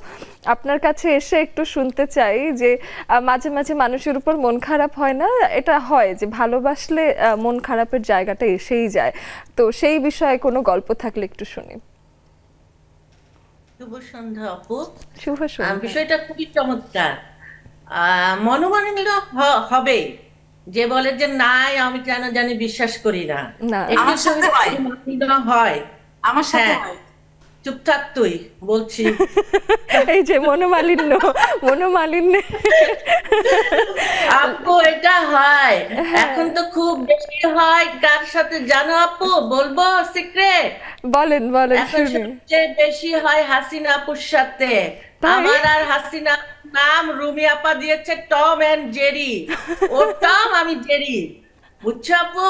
আপনার কাছে এসে একটু শুনতে চাই যে মাঝে মাঝে মানুষের উপর মন খারাপ হয় না? এটা হয় যে ভালোবাসলে মন খারাপের জায়গাটা এসেই যায়। তো সেই বিষয়ে কোনো গল্প থাকলে একটু শুনি। শুভ সন্ধ্যা আপু। শুভ সন্ধ্যা। বিষয়টা খুবই চমৎকার। মনোমালিন্য হবে যে বলে যে নাই আমি কেন জানি বিশ্বাস করি না। আমার সাথে হয়। হয়। আমার সাথে হ্যাঁ। হয়। তুই বলছি। এই যে মনোমালিন্য মনোমালিন্য। আপু এটা হয়। এখন তো খুব বেশি হয়। কার সাথে জানো আপু? বলব সিক্রেট বলেন বলেন এখন সবচেয়ে বেশি হয় হাসিনা আপুর সাথে? আমার আর হাসিনা নাম রুমি আপা দিয়েছে টম এন্ড জেরি। ও টম আমি জেরি। বুঝছ আপু?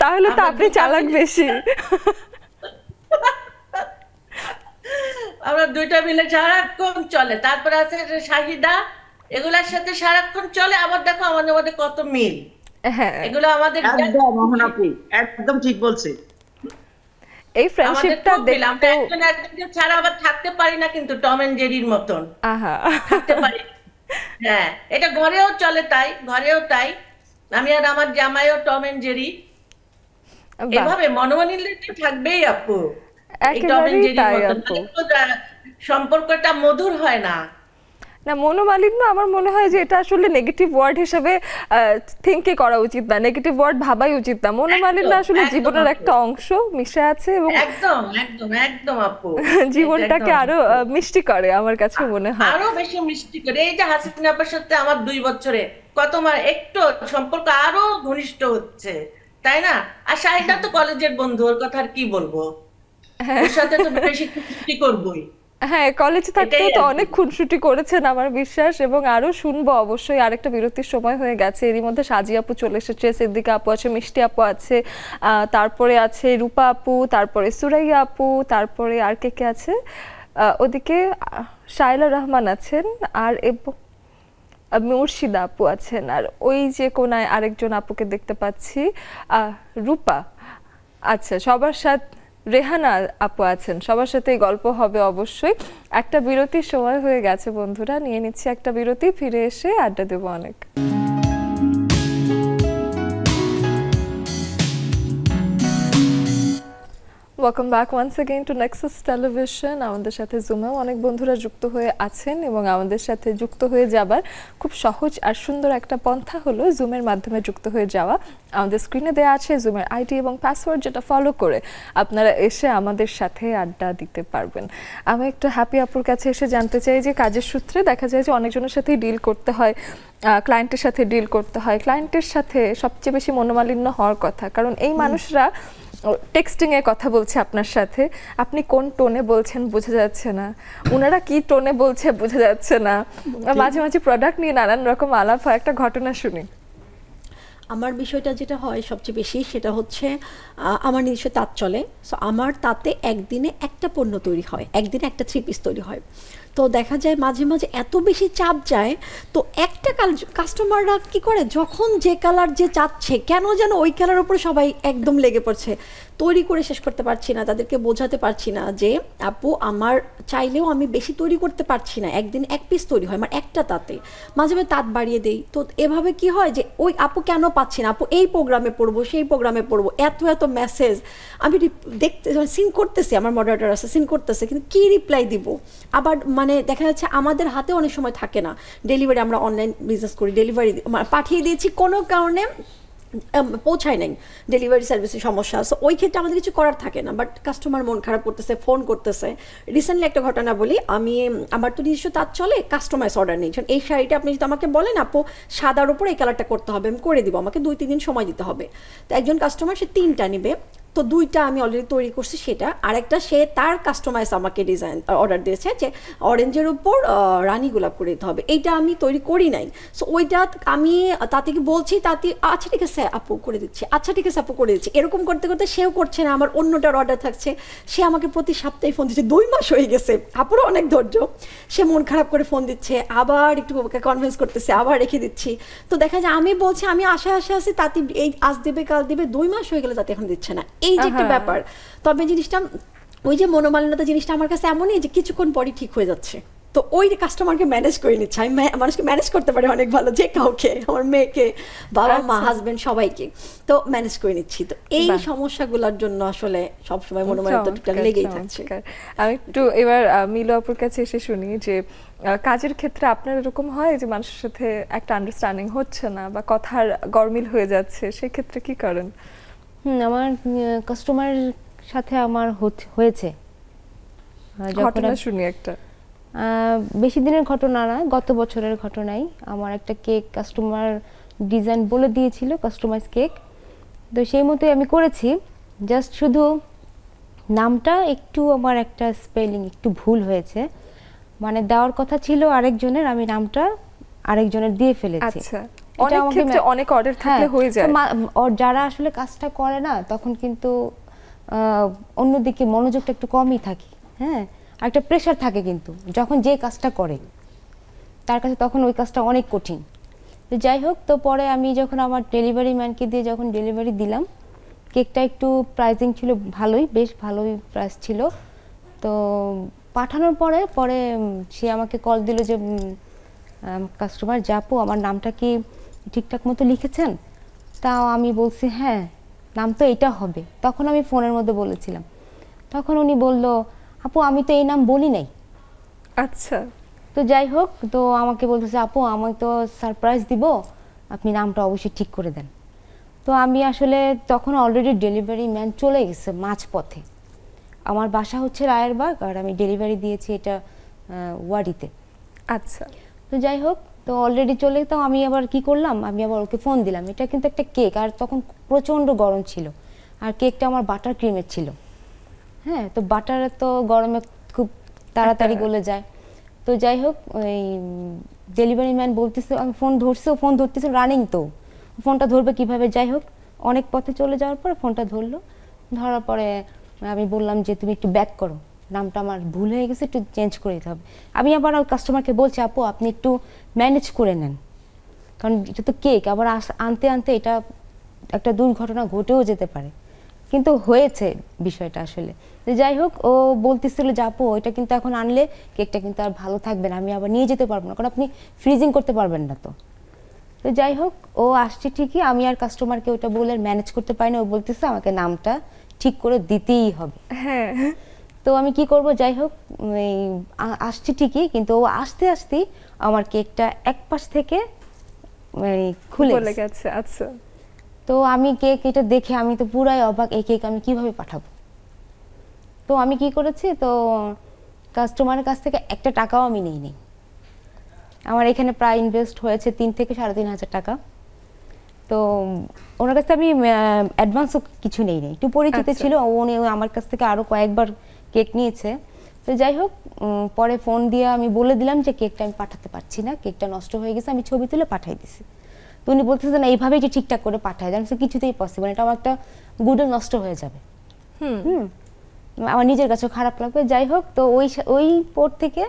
তাহলে তো আপনি চালাক বেশি। আমরা দুইটা মিলে সারাক্ষণ চলে। তারপরে আছে শাহিদা এগুলার সাথে সারাক্ষণ চলে। আবার দেখো আমাদের মধ্যে কত মিল। হ্যাঁ। এগুলো আমাদের একদম একদম ঠিক বলছে। এই ফ্রেন্ডশিপটা মিল। একজন একজনকে ছাড়া আবার থাকতে পারি না কিন্তু টম এন্ড জেরির মতন। আহা। থাকতে পারি। হ্যাঁ এটা ঘরেও চলে তাই ঘরেও তাই। আমি আর আমার জামাইও টম এন্ড জেরি। এভাবে মনোমালিন্য তো থাকবেই আপু। এই টম একেবারেই এন্ড জেরির তাই মতন। আপু। তো, সম্পর্কটা মধুর হয় না। না মনোমালিন্য আমার মনে হয় যে এটা আসলে নেগেটিভ ওয়ার্ড হিসেবে থিঙ্কই করা উচিত না। নেগেটিভ ওয়ার্ড ভাবাই উচিত না। মনোমালিন্য আসলে জীবনের একটা অংশ মিশে আছে এবং একদম একদম একদম আপু। জীবনটাকে আরও মিষ্টি করে আমার কাছে মনে হয়। আরও বেশি মিষ্টি করে। এই যে হাসিনা আপার সাথে আমার দুই বছরে কত মার একটু সম্পর্ক আরও ঘনিষ্ঠ হচ্ছে তাই না? আর শাহিদা তো কলেজের বন্ধু ওর কথা আর কি বলব? ওর সাথে তো বেশি করবোই। হ্যাঁ কলেজ থাকতে তো অনেক খুনসুটি করেছেন আমার বিশ্বাস এবং আরও শুনব অবশ্যই আরেকটা বিরতির সময় হয়ে গেছে। এরই মধ্যে সাজি আপু চলে এসেছে সিদ্দিকা আপু আছে মিষ্টি আপু আছে তারপরে আছে রূপা আপু তারপরে সুরাইয়া আপু তারপরে আর কে কে আছে? আহ, ওদিকে শায়লা রহমান আছেন আর এবং মুর্শিদা আপু আছেন। আর ওই যে কোনায় আরেকজন আপুকে দেখতে পাচ্ছি আহ, রূপা। আচ্ছা সবার সাথে রেহানা আপু আছেন। সবার সাথেই গল্প হবে অবশ্যই। একটা বিরতির সময় হয়ে গেছে বন্ধুরা। নিয়ে নিচ্ছি একটা বিরতি। ফিরে এসে আড্ডা দেবো অনেক। Welcome back once again to Nexus television আমাদের সাথে জুমাও অনেক বন্ধুরা যুক্ত হয়ে আছেন এবং আমাদের সাথে যুক্ত হয়ে যাবার খুব সহজ আর সুন্দর একটা পন্থা হলো জুমের মাধ্যমে যুক্ত হয়ে যাওয়া। আমাদের স্ক্রিনে দেওয়া আছে জুমের আইডি এবং পাসওয়ার্ড যেটা ফলো করে আপনারা এসে আমাদের সাথে আড্ডা দিতে পারবেন। আমি একটু হ্যাপি আপুর কাছে এসে জানতে চাই যে কাজের সূত্রে দেখা যায় যে অনেকজনের সাথেই ডিল করতে হয় ক্লায়েন্টের সাথে ডিল করতে হয়। ক্লায়েন্টের সাথে সবচেয়ে বেশি মনোমালিন্য হওয়ার কথা। কারণ এই মানুষরা টেক্সটিং এ কথা বলছে আপনার সাথে। আপনি কোন টোনে বলছেন বোঝা যাচ্ছে না। ওনারা কি টোনে বলছে বোঝা যাচ্ছে না। মাঝে মাঝে প্রোডাক্ট নিয়ে নানান রকম আলাপ হয় একটা ঘটনা শুনি। আমার বিষয়টা যেটা হয় সবচেয়ে বেশি সেটা হচ্ছে আমার নিজস্ব তাঁত চলে। সো আমার তাতে একদিনে একটা পণ্য তৈরি হয় একদিনে একটা থ্রি পিস তৈরি হয়। তো দেখা যায় মাঝে মাঝে এত বেশি চাপ যায়, তো একটা কাস্টমাররা কি করে? যখন যে কালার যে চাচ্ছে, কেন যেন ওই কালার উপরে সবাই একদম লেগে পড়ছে। তৈরি করে শেষ করতে পারছি না, তাদেরকে বোঝাতে পারছি না যে, আপু, আমার চাইলেও আমি বেশি তৈরি করতে পারছি না, একদিন এক পিস তৈরি হয়, আমার একটা তাতে। মাঝে মাঝে তাঁত বাড়িয়ে দেই। তো এভাবে কি হয় যে, ওই আপু কেন পাচ্ছি না? আপু এই প্রোগ্রামে পড়ব, সেই প্রোগ্রামে পড়ব, এত এত মেসেজ আমি দেখতে সিন করতেছি, আমার মডারেটর আছে সিন করতেছে, কিন্তু কী রিপ্লাই দিব? আবার মানে দেখা যাচ্ছে আমাদের হাতে অনেক সময় থাকে না। ডেলিভারি আমরা অনলাইন বিজনেস করি ডেলিভারি পাঠিয়ে দিয়েছি কোনো কারণে পৌঁছায় নাই ডেলিভারি সার্ভিসের সমস্যা। সো ওই ক্ষেত্রে আমাদের কিছু করার থাকে না বাট কাস্টমার মন খারাপ করতেছে ফোন করতেছে। রিসেন্টলি একটা ঘটনা বলি, আমি আমার তো নিজস্ব তাঁত চলে কাস্টমাইজ অর্ডার নিয়েছেন এই শাড়িটা আপনি যদি আমাকে বলেন, আপু, সাদার উপর এই কালারটা করতে হবে, আমি করে দিব, আমাকে দুই, তিন দিন সময় দিতে হবে। তো একজন কাস্টমার সে তিনটা নিবে। তো দুইটা আমি অলরেডি তৈরি করছি সেটা। আরেকটা সে তার কাস্টমাইজ আমাকে ডিজাইন অর্ডার দিয়েছে যে অরেঞ্জের উপর রানী গোলাপ করে দিতে হবে। এইটা আমি তৈরি করি নাই। সো ওইটা আমি তাতে কি বলছি? তাতে আচ্ছা ঠিক আছে, আপু, করে দিচ্ছি। আচ্ছা ঠিক আছে, আপু, করে দিচ্ছি। এরকম করতে করতে সেও করছে না, আমার অন্যটার অর্ডার থাকছে। সে আমাকে প্রতি সপ্তাহে ফোন দিচ্ছে। দুই মাস হয়ে গেছে। আপুরও অনেক ধৈর্য। সে মন খারাপ করে ফোন দিচ্ছে। আবার একটু কনভিন্স করতেছে, আবার রেখে দিচ্ছি। তো দেখা যায়, আমি বলছি, আমি আশা আশা আছি, তাতে এই আজ দেবে, কাল দেবে, দুই মাস হয়ে গেলে তাতে এখন দিচ্ছে না। এই যে একটা ব্যাপার। তবে জিনিসটা ওই যে মনোমালিন্যতা জিনিসটা আমার কাছে এমনই যে কিছুক্ষণ পরই ঠিক হয়ে যাচ্ছে। তো ওই কাস্টমারকে ম্যানেজ করে নিচ্ছে। আমি মানুষকে ম্যানেজ করতে পারি অনেক ভালো যে কাউকে আমার মেয়েকে বাবা মা। হাজবেন্ড সবাইকে। তো ম্যানেজ করে নিচ্ছি। তো এই সমস্যাগুলোর জন্য আসলে সবসময় মনোমালিন্যতা লেগেই থাকছে। আমি একটু এবার মিলু আপুর কাছে এসে শুনি যে কাজের ক্ষেত্রে আপনার এরকম হয় যে মানুষের সাথে একটা আন্ডারস্ট্যান্ডিং হচ্ছে না বা কথার গরমিল হয়ে যাচ্ছে? সেক্ষেত্রে কি করেন? হুম আমার কাস্টমার সাথে আমার হয়েছে। ঘটনা শুনি একটা। বেশি দিনের ঘটনা না গত বছরের ঘটনাই। আমার একটা কেক কাস্টমার ডিজাইন বলে দিয়েছিল কাস্টমাইজ কেক। তো সেই মতোই আমি করেছি। জাস্ট শুধু নামটা একটু আমার একটা স্পেলিং একটু ভুল হয়েছে। মানে দেওয়ার কথা ছিল আরেকজনের আমি নামটা আরেকজনের দিয়ে ফেলেছি। আচ্ছা। অনেক ক্ষেত্রে অনেক অর্ডার থাকলে হ্যাঁ, হয়ে যায়। যারা আসলে কাজটা করে না তখন কিন্তু অন্যদিকে মনোযোগটা একটু কমই থাকে হ্যাঁ? আর একটা প্রেশার থাকে কিন্তু যখন যে কাজটা করে তার কাছে তখন ওই কাজটা অনেক কঠিন। তো যাই হোক তো পরে আমি যখন আমার ডেলিভারি ম্যানকে দিয়ে যখন ডেলিভারি দিলাম কেকটা একটু প্রাইজিং ছিল ভালোই বেশ ভালোই প্রাইস ছিল। তো পাঠানোর পরে পরে সে আমাকে কল দিল যে কাস্টমার যাপো আমার নামটা কি ঠিকঠাক মতো লিখেছেন? তাও আমি বলছি হ্যাঁ নাম তো এটা হবে। তখন আমি ফোনের মধ্যে বলেছিলাম। তখন উনি বলল আপু আমি তো এই নাম বলি নাই। আচ্ছা। তো যাই হোক তো আমাকে বলতেছে আপু আমাকে তো সারপ্রাইজ দিব আপনি নামটা অবশ্যই ঠিক করে দেন। তো আমি আসলে তখন অলরেডি ডেলিভারি ম্যান চলে গেছে মাঝপথে। আমার বাসা হচ্ছে রায়েরবাগ আর আমি ডেলিভারি দিয়েছি এটা ওয়ারিতে আচ্ছা। তো যাই হোক তো অলরেডি চলে তো আমি আবার কি করলাম? আমি আবার ওকে ফোন দিলাম। এটা কিন্তু একটা কেক আর তখন প্রচণ্ড গরম ছিল। আর কেকটা আমার বাটার ক্রিমের ছিল। হ্যাঁ তো বাটার তো গরমে খুব তাড়াতাড়ি গলে যায়। তো যাই হোক, ওই ডেলিভারি ম্যান বলতেছে, আমি ফোন ধরছে, ও ফোন ধরতেছে রানিং তো। ফোনটা ধরবে কীভাবে? যাই হোক, অনেক পথে চলে যাওয়ার পরে ফোনটা ধরলো। ধরার পরে আমি বললাম যে, তুমি একটু ব্যাক করো। নামটা আমার ভুল হয়ে গেছে, একটু চেঞ্জ করে দিতে হবে। আমি আবার ওই কাস্টমারকে বলছি, আপু, আপনি একটু ম্যানেজ করে নেন। কারণ এটা তো কেক আবার আনতে আনতে এটা একটা দুর্ঘটনা ঘটেও যেতে পারে। কিন্তু হয়েছে বিষয়টা আসলে। যাই হোক, ও বলতেছিল যে, আপু এটা কিন্তু এখন আনলে কেকটা কিন্তু আর ভালো থাকবে না, আমি আবার নিয়ে যেতে পারব না। কারণ আপনি ফ্রিজিং করতে পারবেন না তো। তো যাই হোক, ও আসছে ঠিকই, আমি আর কাস্টমারকে ওটা বলে ম্যানেজ করতে পারি না ও বলতেছে, আমাকে নামটা ঠিক করে দিতেই হবে। হ্যাঁ। তো আমি কি করব? যাই হোক এই আসছে ঠিকই কিন্তু ও আসতে আসতেই আমার কেকটা এক পাশ থেকে খুলে গেছে। গেছে আচ্ছা। তো আমি কেক এটা দেখে আমি তো পুরাই অবাক এই কেক আমি কীভাবে পাঠাবো? তো আমি কি করেছি? তো কাস্টমারের কাছ থেকে একটা টাকাও আমি নেই নেই আমার এখানে প্রায় ইনভেস্ট হয়েছে তিন থেকে সাড়ে তিন হাজার টাকা। তো ওনার কাছ থেকে আমি অ্যাডভান্সও কিছু নেই নেই একটু পরিচিত আচ্ছা। ছিল উনি আমার কাছ থেকে আরও কয়েকবার কেক নিয়েছে। তো যাই হোক পরে ফোন দিয়ে আমি বলে দিলাম যে কেকটা আমি পাঠাতে পারছি না কেকটা নষ্ট হয়ে গেছে আমি ছবি তুলে পাঠাই দিছি। তো উনি বলতেছে না এইভাবেই যে ঠিকঠাক করে পাঠায় দেন। সে কিছুতেই পসিবল এটা আমার একটা গুডও নষ্ট হয়ে যাবে। হুম। হুম। আমার নিজের কাছেও খারাপ লাগবে। যাই হোক তো ওই ওই পর থেকে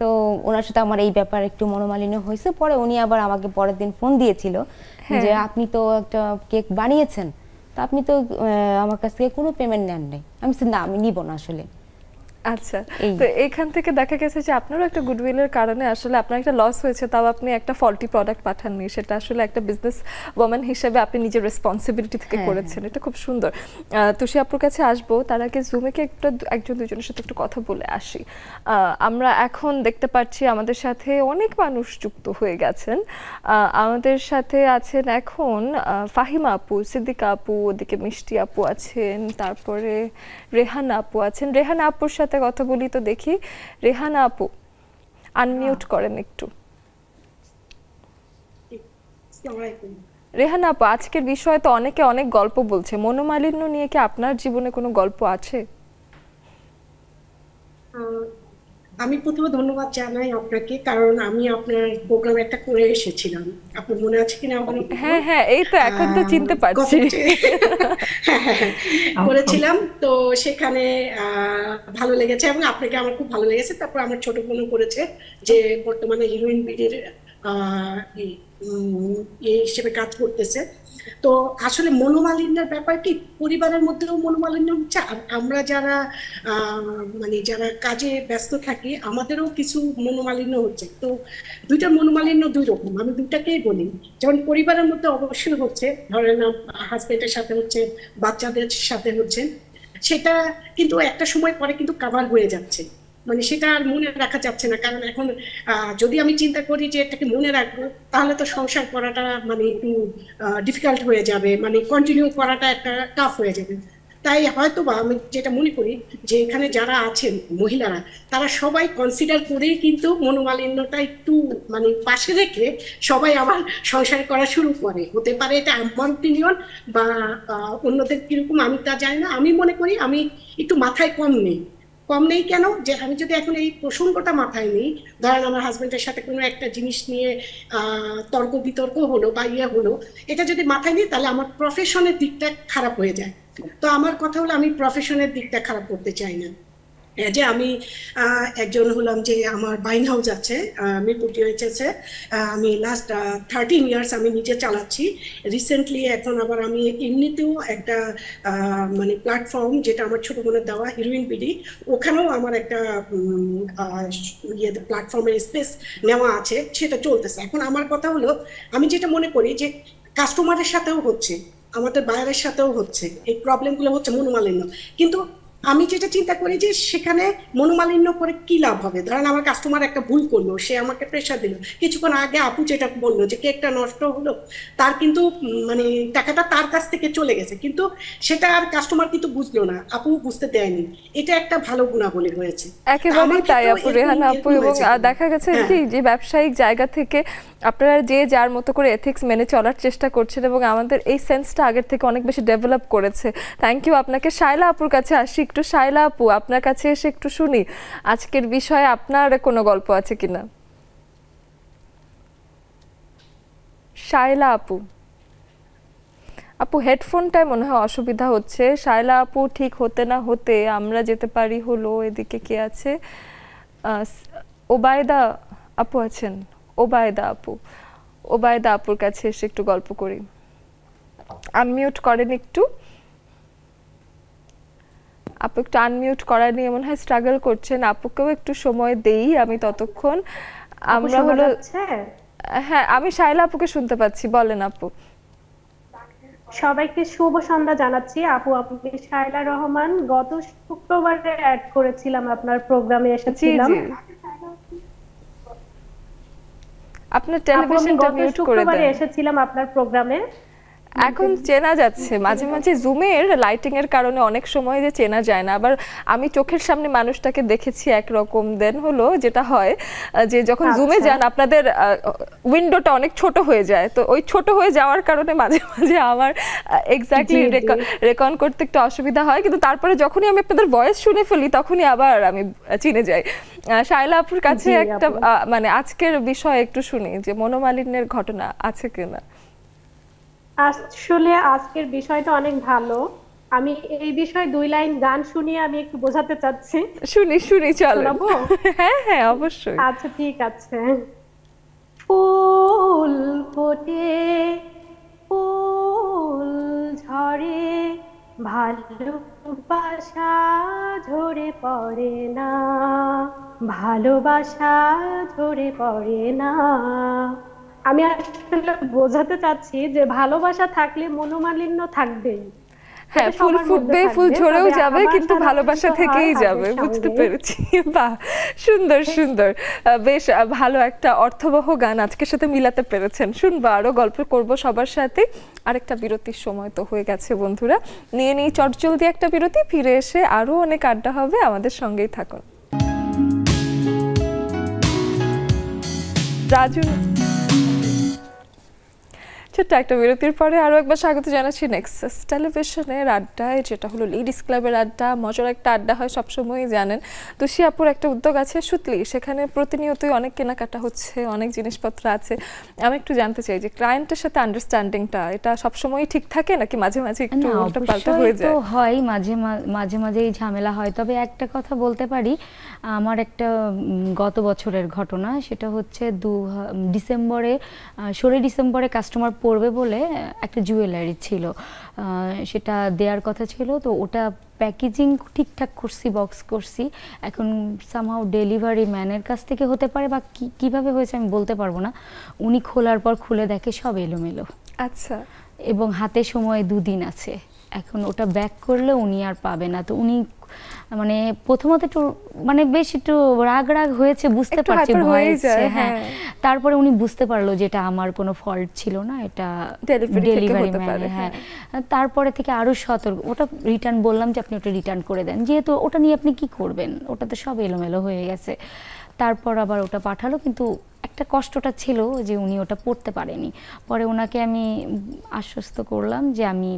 তো ওনার সাথে আমার এই ব্যাপারে একটু মনোমালিন্য হয়েছে। পরে উনি আবার আমাকে পরের দিন ফোন দিয়েছিল হ্যাঁ। যে আপনি তো একটা কেক বানিয়েছেন তা আপনি তো আমার কাছ থেকে কোনো পেমেন্ট নেন নাই। আমি না, আমি নিব না আসলে। আচ্ছা তো এখান থেকে দেখা গেছে যে আপনারও একটা গুডউইলের কারণে আসলে আপনার একটা লস হয়েছে তাও আপনি একটা ফল্টি প্রোডাক্ট পাঠাননি। সেটা আসলে একটা বিজনেস ওম্যান হিসেবে আপনি নিজের রেসপন্সিবিলিটি থেকে হ্যাঁ, করেছেন। এটা খুব সুন্দর। তুষি আপুর কাছে আসব। তার আগে জুমেকে একটু একজন দুজনের সাথে একটু কথা বলে আসি। আহ, আমরা এখন দেখতে পাচ্ছি আমাদের সাথে অনেক মানুষ যুক্ত হয়ে গেছেন। আমাদের সাথে আছেন এখন ফাহিমা আপু সিদ্দিকা আপু ওদিকে মিষ্টি আপু আছেন তারপরে রেহানা আপু আছেন। রেহানা আপুর সাথে কথা বলি তো দেখি। রেহানা আপু আনমিউট করেন একটু। রেহানা আপু আজকের বিষয়ে তো অনেকে অনেক গল্প বলছে। মনোমালিন্য নিয়ে কি আপনার জীবনে কোনো গল্প আছে? আমি প্রথমে ধন্যবাদ জানাই আপনাকে কারণ আমি আপনার প্রোগ্রাম একটা করে এসেছিলাম। আপনার মনে আছে কিনা আমার হ্যাঁ হ্যাঁ এই তো এখন তো চিনতে পারছি। হ্যাঁ, হ্যাঁ, হ্যাঁ, করেছিলাম। তো সেখানে আহ, ভালো লেগেছে এবং আপনাকে আমার খুব ভালো লেগেছে। তারপর আমার ছোট বোনও করেছে যে বর্তমানে হিরোইন বিডির আহ, ই- উম, ইয়ে হিসেবে কাজ করতেছে। তো আসলে মনোমালিন্যের ব্যাপার কি? পরিবারের মধ্যেও মনোমালিন্য হচ্ছে। আর আমরা যারা মানে যারা কাজে ব্যস্ত থাকি, আমাদেরও কিছু মনোমালিন্য হচ্ছে। তো দুইটা মনোমালিন্য দুই রকম। আমি দুইটাকেই বলি। যেমন পরিবারের মধ্যে অবশ্যই হচ্ছে, ধরেন হাজবেন্ডের সাথে হচ্ছে, বাচ্চাদের সাথে হচ্ছে, সেটা কিন্তু একটা সময় পরে কিন্তু কাভার হয়ে যাচ্ছে। মানে সেটা আর মনে রাখা যাচ্ছে না। কারণ এখন যদি আমি চিন্তা করি যে এটাকে মনে রাখব, তাহলে তো সংসার করাটা মানে একটু ডিফিকাল্ট হয়ে যাবে। মানে কন্টিনিউ করাটা একটা টাফ হয়ে যাবে। তাই হয়তো বা আমি যেটা মনে করি যে এখানে যারা আছেন মহিলারা, তারা সবাই কনসিডার করেই কিন্তু মনোমালিন্যটা একটু মানে পাশে রেখে সবাই আবার সংসার করা শুরু করে। হতে পারে এটা আমার ওপিনিয়ন বা অন্যদের কীরকম, আমি তা জানি না। আমি মনে করি আমি একটু মাথায় কম নেই। কম নেই কেন? যে আমি যদি এখন এই প্রসঙ্গটা মাথায় নিই, ধরেন আমার হাজবেন্ডের সাথে কোনো একটা জিনিস নিয়ে তর্ক বিতর্ক হলো বা ইয়ে হলো, এটা যদি মাথায় নিই, তাহলে আমার প্রফেশনের দিকটা খারাপ হয়ে যায়। তো আমার কথা হলো আমি প্রফেশনের দিকটা খারাপ করতে চাই না। যে আমি একজন হলাম যে আমার বাইন হাউস আছে মিরপুর ডিওএইচএসে আমি লাস্ট থার্টিন ইয়ার্স আমি নিজে চালাচ্ছি। রিসেন্টলি এখন আবার আমি এমনিতেও একটা মানে প্ল্যাটফর্ম যেটা আমার ছোট বোনের দেওয়া হিরোইন বিডি ওখানেও আমার একটা ইয়ে প্ল্যাটফর্মের স্পেস নেওয়া আছে, সেটা চলতেছে। এখন আমার কথা হলো, আমি যেটা মনে করি যে কাস্টমারের সাথেও হচ্ছে, আমাদের বাইরের সাথেও হচ্ছে, এই প্রবলেমগুলো হচ্ছে মনোমালিন্য। কিন্তু আমি যেটা চিন্তা করি যে সেখানে মনোমালিন্য করে কি লাভ হবে? ধরেন আমার কাস্টমার একটা ভুল করল সে আমাকে প্রেশার দিল। কিছুক্ষণ আগে আপু যেটা বলল যে কেকটা নষ্ট হলো তার কিন্তু মানে টাকাটা তার কাছ থেকে চলে গেছে। কিন্তু সেটা আর কাস্টমার কিন্তু বুঝলো না আপু বুঝতে দেয়নি। এটা একটা ভালো গুণাবলী হয়েছে। একেবারেই তাই আপু রেহানা আপু এবং? দেখা গেছে হ্যাঁ। কি যে ব্যবসায়িক জায়গা থেকে আপনারা যে যার মতো করে এথিক্স মেনে চলার চেষ্টা করছেন এবং আমাদের এই সেন্সটা আগের থেকে অনেক বেশি ডেভেলপ করেছে। থ্যাংক ইউ আপনাকে। শায়লা আপুর কাছে আসি একটু শাইলা আপু, আপনার কাছে এসে একটু শুনি, আজকের বিষয়ে আপনার কোনো গল্প আছে কিনা? শাইলা আপু। আপু, হেডফোনটায় মনে হয় অসুবিধা হচ্ছে। শায়লা আপু, ঠিক হতে না হতে আমরা যেতে পারি, হলো, এদিকে কে আছে? ওবায়দা আপু আছেন? ওবায়দা আপু। ওবায়দা আপুর কাছে এসে একটু গল্প করি। আনমিউট করেন একটু। আপু একটু আনমিউট করা নিয়ে মনে হয় স্ট্রাগল করছেন। আপুকেও একটু সময় দেই আমি ততক্ষণ। আমরা হলো হ্যাঁ আমি শায়লা আপুকে শুনতে পাচ্ছি বলেন আপু। সবাইকে শুভ সন্ধ্যা জানাচ্ছি। আপু আপনি শায়লা রহমান গত শুক্রবারে অ্যাড করেছিলাম আপনার প্রোগ্রামে এসেছিলাম। আপনার টেলিভিশনটা মিউট করে শুক্রবারে দেন। এসেছিলাম আপনার প্রোগ্রামে এখন চেনা যাচ্ছে মাঝে মাঝে জুমের লাইটিং এর কারণে অনেক সময় যে চেনা যায় না। আবার আমি চোখের সামনে মানুষটাকে দেখেছি একরকম। দেন হলো যেটা হয় যে যখন জুমে আচ্ছা। যান আপনাদের উইন্ডোটা অনেক ছোট হয়ে যায়। তো ওই ছোট হয়ে যাওয়ার কারণে মাঝে মাঝে আমার এক্স্যাক্টলি। রেকর্ড করতে একটু অসুবিধা হয়। কিন্তু তারপরে যখনই আমি আপনাদের ভয়েস শুনে ফেলি তখনই আবার আমি চিনে যাই। শায়লা আপুর কাছে একটা মানে আজকের বিষয় একটু শুনি যে মনোমালিন্যের ঘটনা আছে কিনা। আসলে আজকের বিষয়টা অনেক ভালো। আমি এই বিষয়ে দুই লাইন গান শুনিয়ে আমি একটু বোঝাতে চাচ্ছি। শুনি শুনি চলো? হ্যাঁ হ্যাঁ অবশ্যই। আচ্ছা ঠিক আছে। ফুল ফোটে ফুল ঝরে ভালোবাসা ঝরে পড়ে না ভালোবাসা ঝরে পড়ে না। আমি আসলে বোঝাতে চাচ্ছি যে ভালোবাসা থাকলে মনোমালিন্য থাকবেই। হ্যাঁ ফুল ফুটবে ফুল ঝরেও যাবে কিন্তু ভালোবাসা থেকেই যাবে বুঝতে পেরেছি। বাহ সুন্দর সুন্দর। বেশ ভালো একটা অর্থবহ গান আজকের সাথে মিলাতে পেরেছেন। শুনব আরও গল্প করব সবার সাথে। আরেকটা বিরতির সময় তো হয়ে গেছে বন্ধুরা। নিয়ে নিই চটজলদি একটা বিরতি ফিরে এসে আরও অনেক আড্ডা হবে আমাদের সঙ্গেই থাকুন। রাজু ছোট্ট একটা বিরতির পরে আরও একবার স্বাগত জানাচ্ছি নেক্সাস টেলিভিশনের আড্ডায় যেটা হলো লেডিস ক্লাবের আড্ডা। মজার একটা আড্ডা হয় সবসময়ই জানেন। তো শিয়াপুর একটা উদ্যোগ আছে সুতলি সেখানে প্রতিনিয়তই অনেক কেনাকাটা হচ্ছে অনেক জিনিসপত্র আছে। আমি একটু জানতে চাই যে ক্লায়েন্টের সাথে আন্ডারস্ট্যান্ডিংটা এটা সবসময়ই ঠিক থাকে নাকি মাঝে মাঝে একটু পাল্টা হয়ে যায়? হয় মাঝে মাঝে মাঝেই ঝামেলা হয়। তবে একটা কথা বলতে পারি আমার একটা গত বছরের ঘটনা সেটা হচ্ছে দু ডিসেম্বরে ষোলোই ডিসেম্বরে কাস্টমার পড়বে বলে একটা জুয়েলারি ছিল। সেটা দেওয়ার কথা ছিল তো ওটা প্যাকেজিং ঠিকঠাক করছি বক্স করছি। এখন সামহাও ডেলিভারি ম্যানের কাছ থেকে হতে পারে বা কি কীভাবে হয়েছে আমি বলতে পারব না। উনি খোলার পর খুলে দেখে সব এলোমেলো। আচ্ছা। এবং হাতে সময় দুদিন আছে। এখন ওটা ব্যাক করলে উনি আর পাবে না। তো উনি মানে প্রথমত একটু মানে বেশ একটু রাগ রাগ হয়েছে বুঝতে পারছে হ্যাঁ। হ্যাঁ। তারপরে উনি বুঝতে পারল যে এটা আমার কোনো ফল্ট ছিল না এটা ডেলিভারি হতে পারে, হ্যাঁ। তারপরে থেকে আরও সতর্ক ওটা রিটার্ন বললাম যে আপনি ওটা রিটার্ন করে দেন। যেহেতু ওটা নিয়ে আপনি কি করবেন? ওটা তো সব এলোমেলো হয়ে গেছে। তারপর আবার ওটা পাঠালো কিন্তু একটা কষ্টটা ছিল যে উনি ওটা পড়তে পারেনি। পরে ওনাকে আমি আশ্বস্ত করলাম যে আমি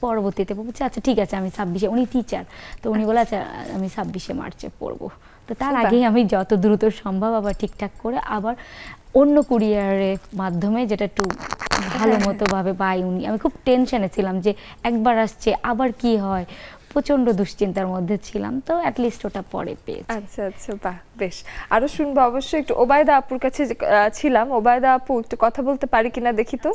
পরবর্তীতে বলছে আচ্ছা ঠিক আছে আমি ছাব্বিশে উনি টিচার তো উনি বলে আচ্ছা আমি ছাব্বিশে মার্চে পড়ব। তো তার আগেই আমি যত দ্রুত সম্ভব আবার ঠিকঠাক করে আবার অন্য কুরিয়ারের মাধ্যমে যেটা একটু ভালো মতো ভাবে পাই উনি। আমি খুব টেনশনে ছিলাম যে একবার আসছে আবার কি হয়? প্রচণ্ড দুশ্চিন্তার মধ্যে ছিলাম তো অ্যাটলিস্ট ওটা পরে পেয়েছি। আচ্ছা আচ্ছা বাহ বেশ। আরও শুনব অবশ্যই একটু। ওবায়দা আপুর কাছে যে, আহ, ছিলাম। ওবায়দা আপু একটু কথা বলতে পারি কিনা দেখি তো?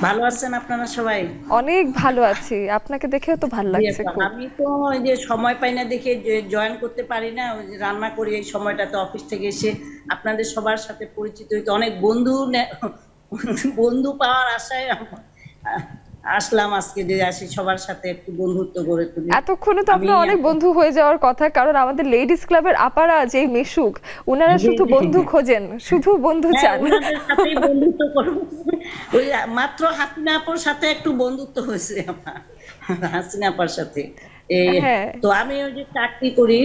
ভালো আছেন আপনারা সবাই? অনেক ভালো আছি। আপনাকে দেখেও তো ভালো লাগছে আমি তো ওই যে সময় পাই না দেখে জয়েন করতে পারি না ওই যে রান্না করি এই সময়টাতে অফিস থেকে এসে আপনাদের সবার সাথে পরিচিত হইতে অনেক বন্ধু নে- বন্ধু পাওয়ার আশায় আসলাম আজকে যে আসি সবার সাথে একটু বন্ধুত্ব গড়ে তুলি। এতক্ষণে তো আমি আপনার অনেক বন্ধু হয়ে যাওয়ার কথা কারণ আমাদের লেডিস ক্লাবের আপারা যে মিশুক ওনারা শুধু বন্ধু খোঁজেন শুধু বন্ধু হ্যাঁ, চান। সাথেই বন্ধুত্ব করব। ওই মাত্র হাসিনা আপার সাথে একটু বন্ধুত্ব হয়েছে আমার হাসিনা আপার সাথে। এই হ্যাঁ। তো আমি ওই যে চাকরি করি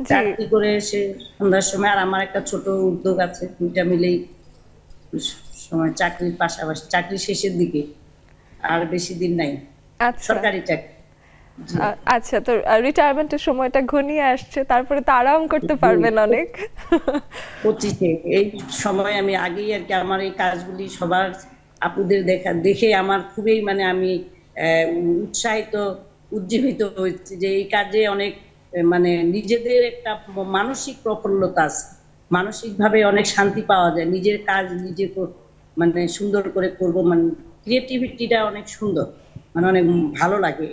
চাকরি করে এসে সন্ধ্যার সময় আর আমার একটা ছোট উদ্যোগ আছে দুইটা মিলেই সময় চাকরির পাশাপাশি চাকরি শেষের দিকে। আর বেশি দিন নাই। আচ্ছা। সরকারি চাকরি। আচ্ছা তো রিটায়ারমেন্টের সময়টা ঘনিয়ে আসছে তারপরে তো আরাম করতে পারবেন অনেক। পঁচিশে এই সময় আমি আগেই আর কি আমার এই কাজগুলি সবার আপুদের দেখা দেখে আমার খুবই মানে আমি উৎসাহিত উজ্জীবিত হয়েছি যে এই কাজে অনেক মানে নিজেদের একটা মানসিক প্রফুল্লতা আছে। মানসিকভাবে অনেক শান্তি পাওয়া যায়। নিজের কাজ নিজে মানে সুন্দর করে করব মানে ক্রিয়েটিভিটিটা অনেক সুন্দর মানে অনেক ভালো লাগে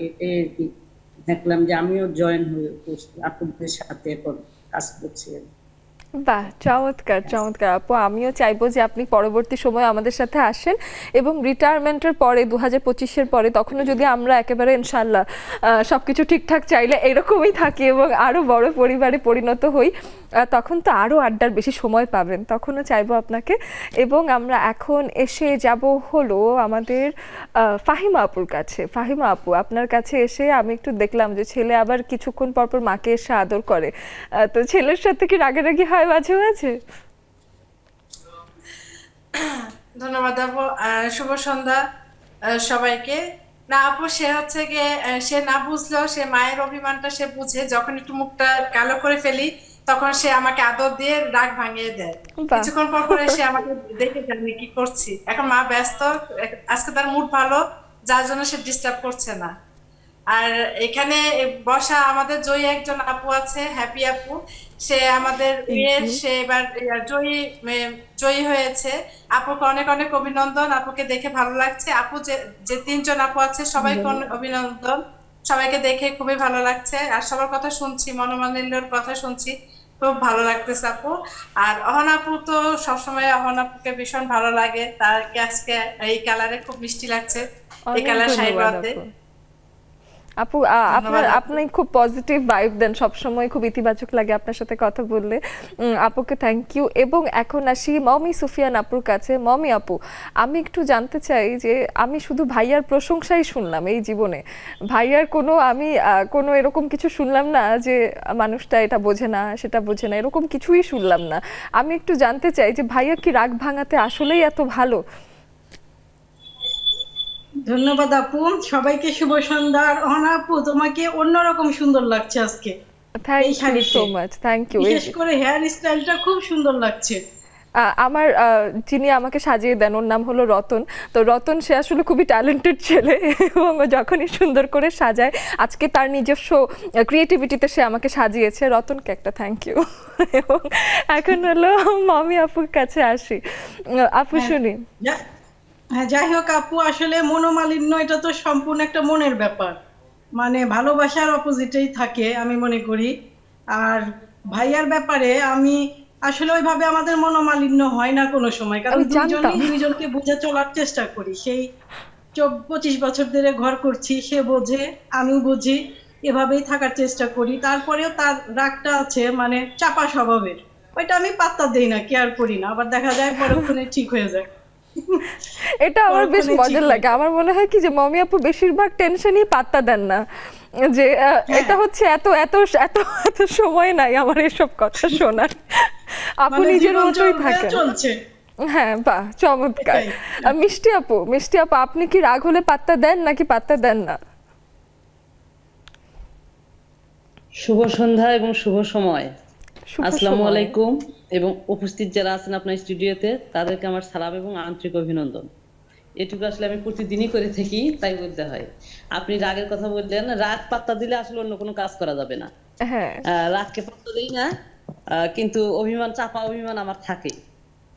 দেখলাম যে আমিও জয়েন হয়ে আপনাদের সাথে এখন কাজ করছি আর। বাহ চমৎকার চমৎকার। আপু আমিও চাইব যে আপনি পরবর্তী সময় আমাদের সাথে আসেন এবং রিটায়ারমেন্টের পরে দু হাজার পঁচিশের পরে তখনও যদি আমরা একেবারে ইনশাল্লাহ আহ, সবকিছু ঠিকঠাক চাইলে এরকমই থাকি এবং আরও বড় পরিবারে পরিণত হই তখন তো আরও আড্ডার বেশি সময় পাবেন। তখনও চাইব আপনাকে এবং আমরা এখন এসে যাব হলো আমাদের ফাহিমা আপুর কাছে। ফাহিমা আপু আপনার কাছে এসে আমি একটু দেখলাম যে ছেলে আবার কিছুক্ষণ পর পর মাকে এসে আদর করে। তো ছেলের সাথে কি রাগারাগি হয়? মাঝে মাঝে। ধন্যবাদ আপু শুভ সন্ধ্যা সবাইকে। না আপু সে হচ্ছে গিয়ে সে না বুঝলেও সে মায়ের অভিমানটা সে বুঝে যখন একটু মুখটা কালো করে ফেলি তখন সে আমাকে আদর দিয়ে রাগ ভাঙিয়ে দেয়। কিছুক্ষণ পর পরে সে আমাকে দেখে জানি কি করছি? এখন মা ব্যস্ত আজকে তার মুড ভালো যার জন্য সে ডিস্টার্ব করছে না। আর এখানে বসা আমাদের জয়ী একজন আপু আছে হ্যাপি আপু। সে আমাদের বিয়ের সে এবার জয়ী জয়ী হয়েছে। আপুকে অনেক অনেক অভিনন্দন আপুকে দেখে ভালো লাগছে। আপু যে তিনজন আপু আছে সবাইকে অভিনন্দন। সবাইকে দেখে খুবই ভালো লাগছে। আর সবার কথা শুনছি মনোমালিন্যর কথা শুনছি খুব ভালো লাগতেছে আপু। আর অহন আপু তো সবসময় অহন আপুকে ভীষণ ভালো লাগে। তার আজকে এই কালারে খুব মিষ্টি লাগছে। এই কালার শাড়ি আপু আপনার আপনি খুব পজিটিভ ভাইব দেন সব সময় খুব ইতিবাচক লাগে আপনার সাথে কথা বললে। আপুকে থ্যাংক ইউ এবং এখন আসি মমি সুফিয়ান আপুর কাছে। মমি আপু আমি একটু জানতে চাই যে আমি শুধু ভাইয়ার প্রশংসাই শুনলাম এই জীবনে। ভাইয়ার কোনো আমি কোনো এরকম কিছু শুনলাম না যে মানুষটা এটা বোঝে না সেটা বোঝে না এরকম কিছুই শুনলাম না। আমি একটু জানতে চাই যে ভাইয়া কি রাগ ভাঙাতে আসলেই এত ভালো? ধন্যবাদ আপু। সবাইকে শুভ সন্ধ্যা। আর অহনা আপু তোমাকে অন্যরকম সুন্দর লাগছে আজকে। Thank you so much thank you বিশেষ করে হেয়ার স্টাইলটা খুব সুন্দর লাগছে। আমার যিনি আমাকে সাজিয়ে দেন ওর নাম হলো রতন। তো রতন সে আসলে খুবই ট্যালেন্টেড ছেলে এবং যখনই সুন্দর করে সাজায় আজকে তার নিজস্ব ক্রিয়েটিভিটিতে সে আমাকে সাজিয়েছে। রতনকে একটা থ্যাংক ইউ এবং এখন হলো মামি আপুর কাছে আসি। আপু হ্যাঁ। শুনি। হ্যাঁ যাই হোক আপু আসলে মনোমালিন্য এটা তো সম্পূর্ণ একটা মনের ব্যাপার। মানে ভালোবাসার অপোজিটেই থাকে আমি মনে করি। আর ভাইয়ার ব্যাপারে আমি আসলে ওইভাবে আমাদের মনোমালিন্য হয় না কোনো সময়। কারণ দুজনই দুইজনকে বুঝে চলার চেষ্টা করি। সেই পঁচিশ বছর ধরে ঘর করছি সে বোঝে আমি বুঝি এভাবেই থাকার চেষ্টা করি। তারপরেও তার রাগটা আছে মানে চাপা স্বভাবের। ওইটা আমি পাত্তা দিই না কেয়ার করি না। আবার দেখা যায় পরক্ষণে ঠিক হয়ে যায়। এটা আমার বেশ মজার লাগে। আমার মনে হয় কি যে মমি আপু বেশিরভাগ টেনশনই পাত্তা দেন না। যে হ্যাঁ। এটা হচ্ছে এত এত এত এত সময় নাই আমার এসব কথা শোনার। আপু মানে নিজের মতোই থাকেন। চলছে। হ্যাঁ বাহ চমৎকার। মিষ্টি আপু মিষ্টি আপু আপনি কি রাগ হলে পাত্তা দেন নাকি পাত্তা দেন না? শুভ সন্ধ্যা এবং শুভ সময়। আসসালামু আলাইকুম। এবং উপস্থিত যারা আছেন আপনার স্টুডিওতে তাদেরকে আমার সালাম এবং আন্তরিক অভিনন্দন। এটুকু আসলে আমি প্রতিদিনই করে থাকি তাই বলতে হয়। আপনি রাগের কথা বললেন রাগ পাত্তা দিলে আসলে অন্য কোনো কাজ করা যাবে না। হ্যাঁ। রাগকে পাত্তা দিই না কিন্তু অভিমান চাপা অভিমান আমার থাকে।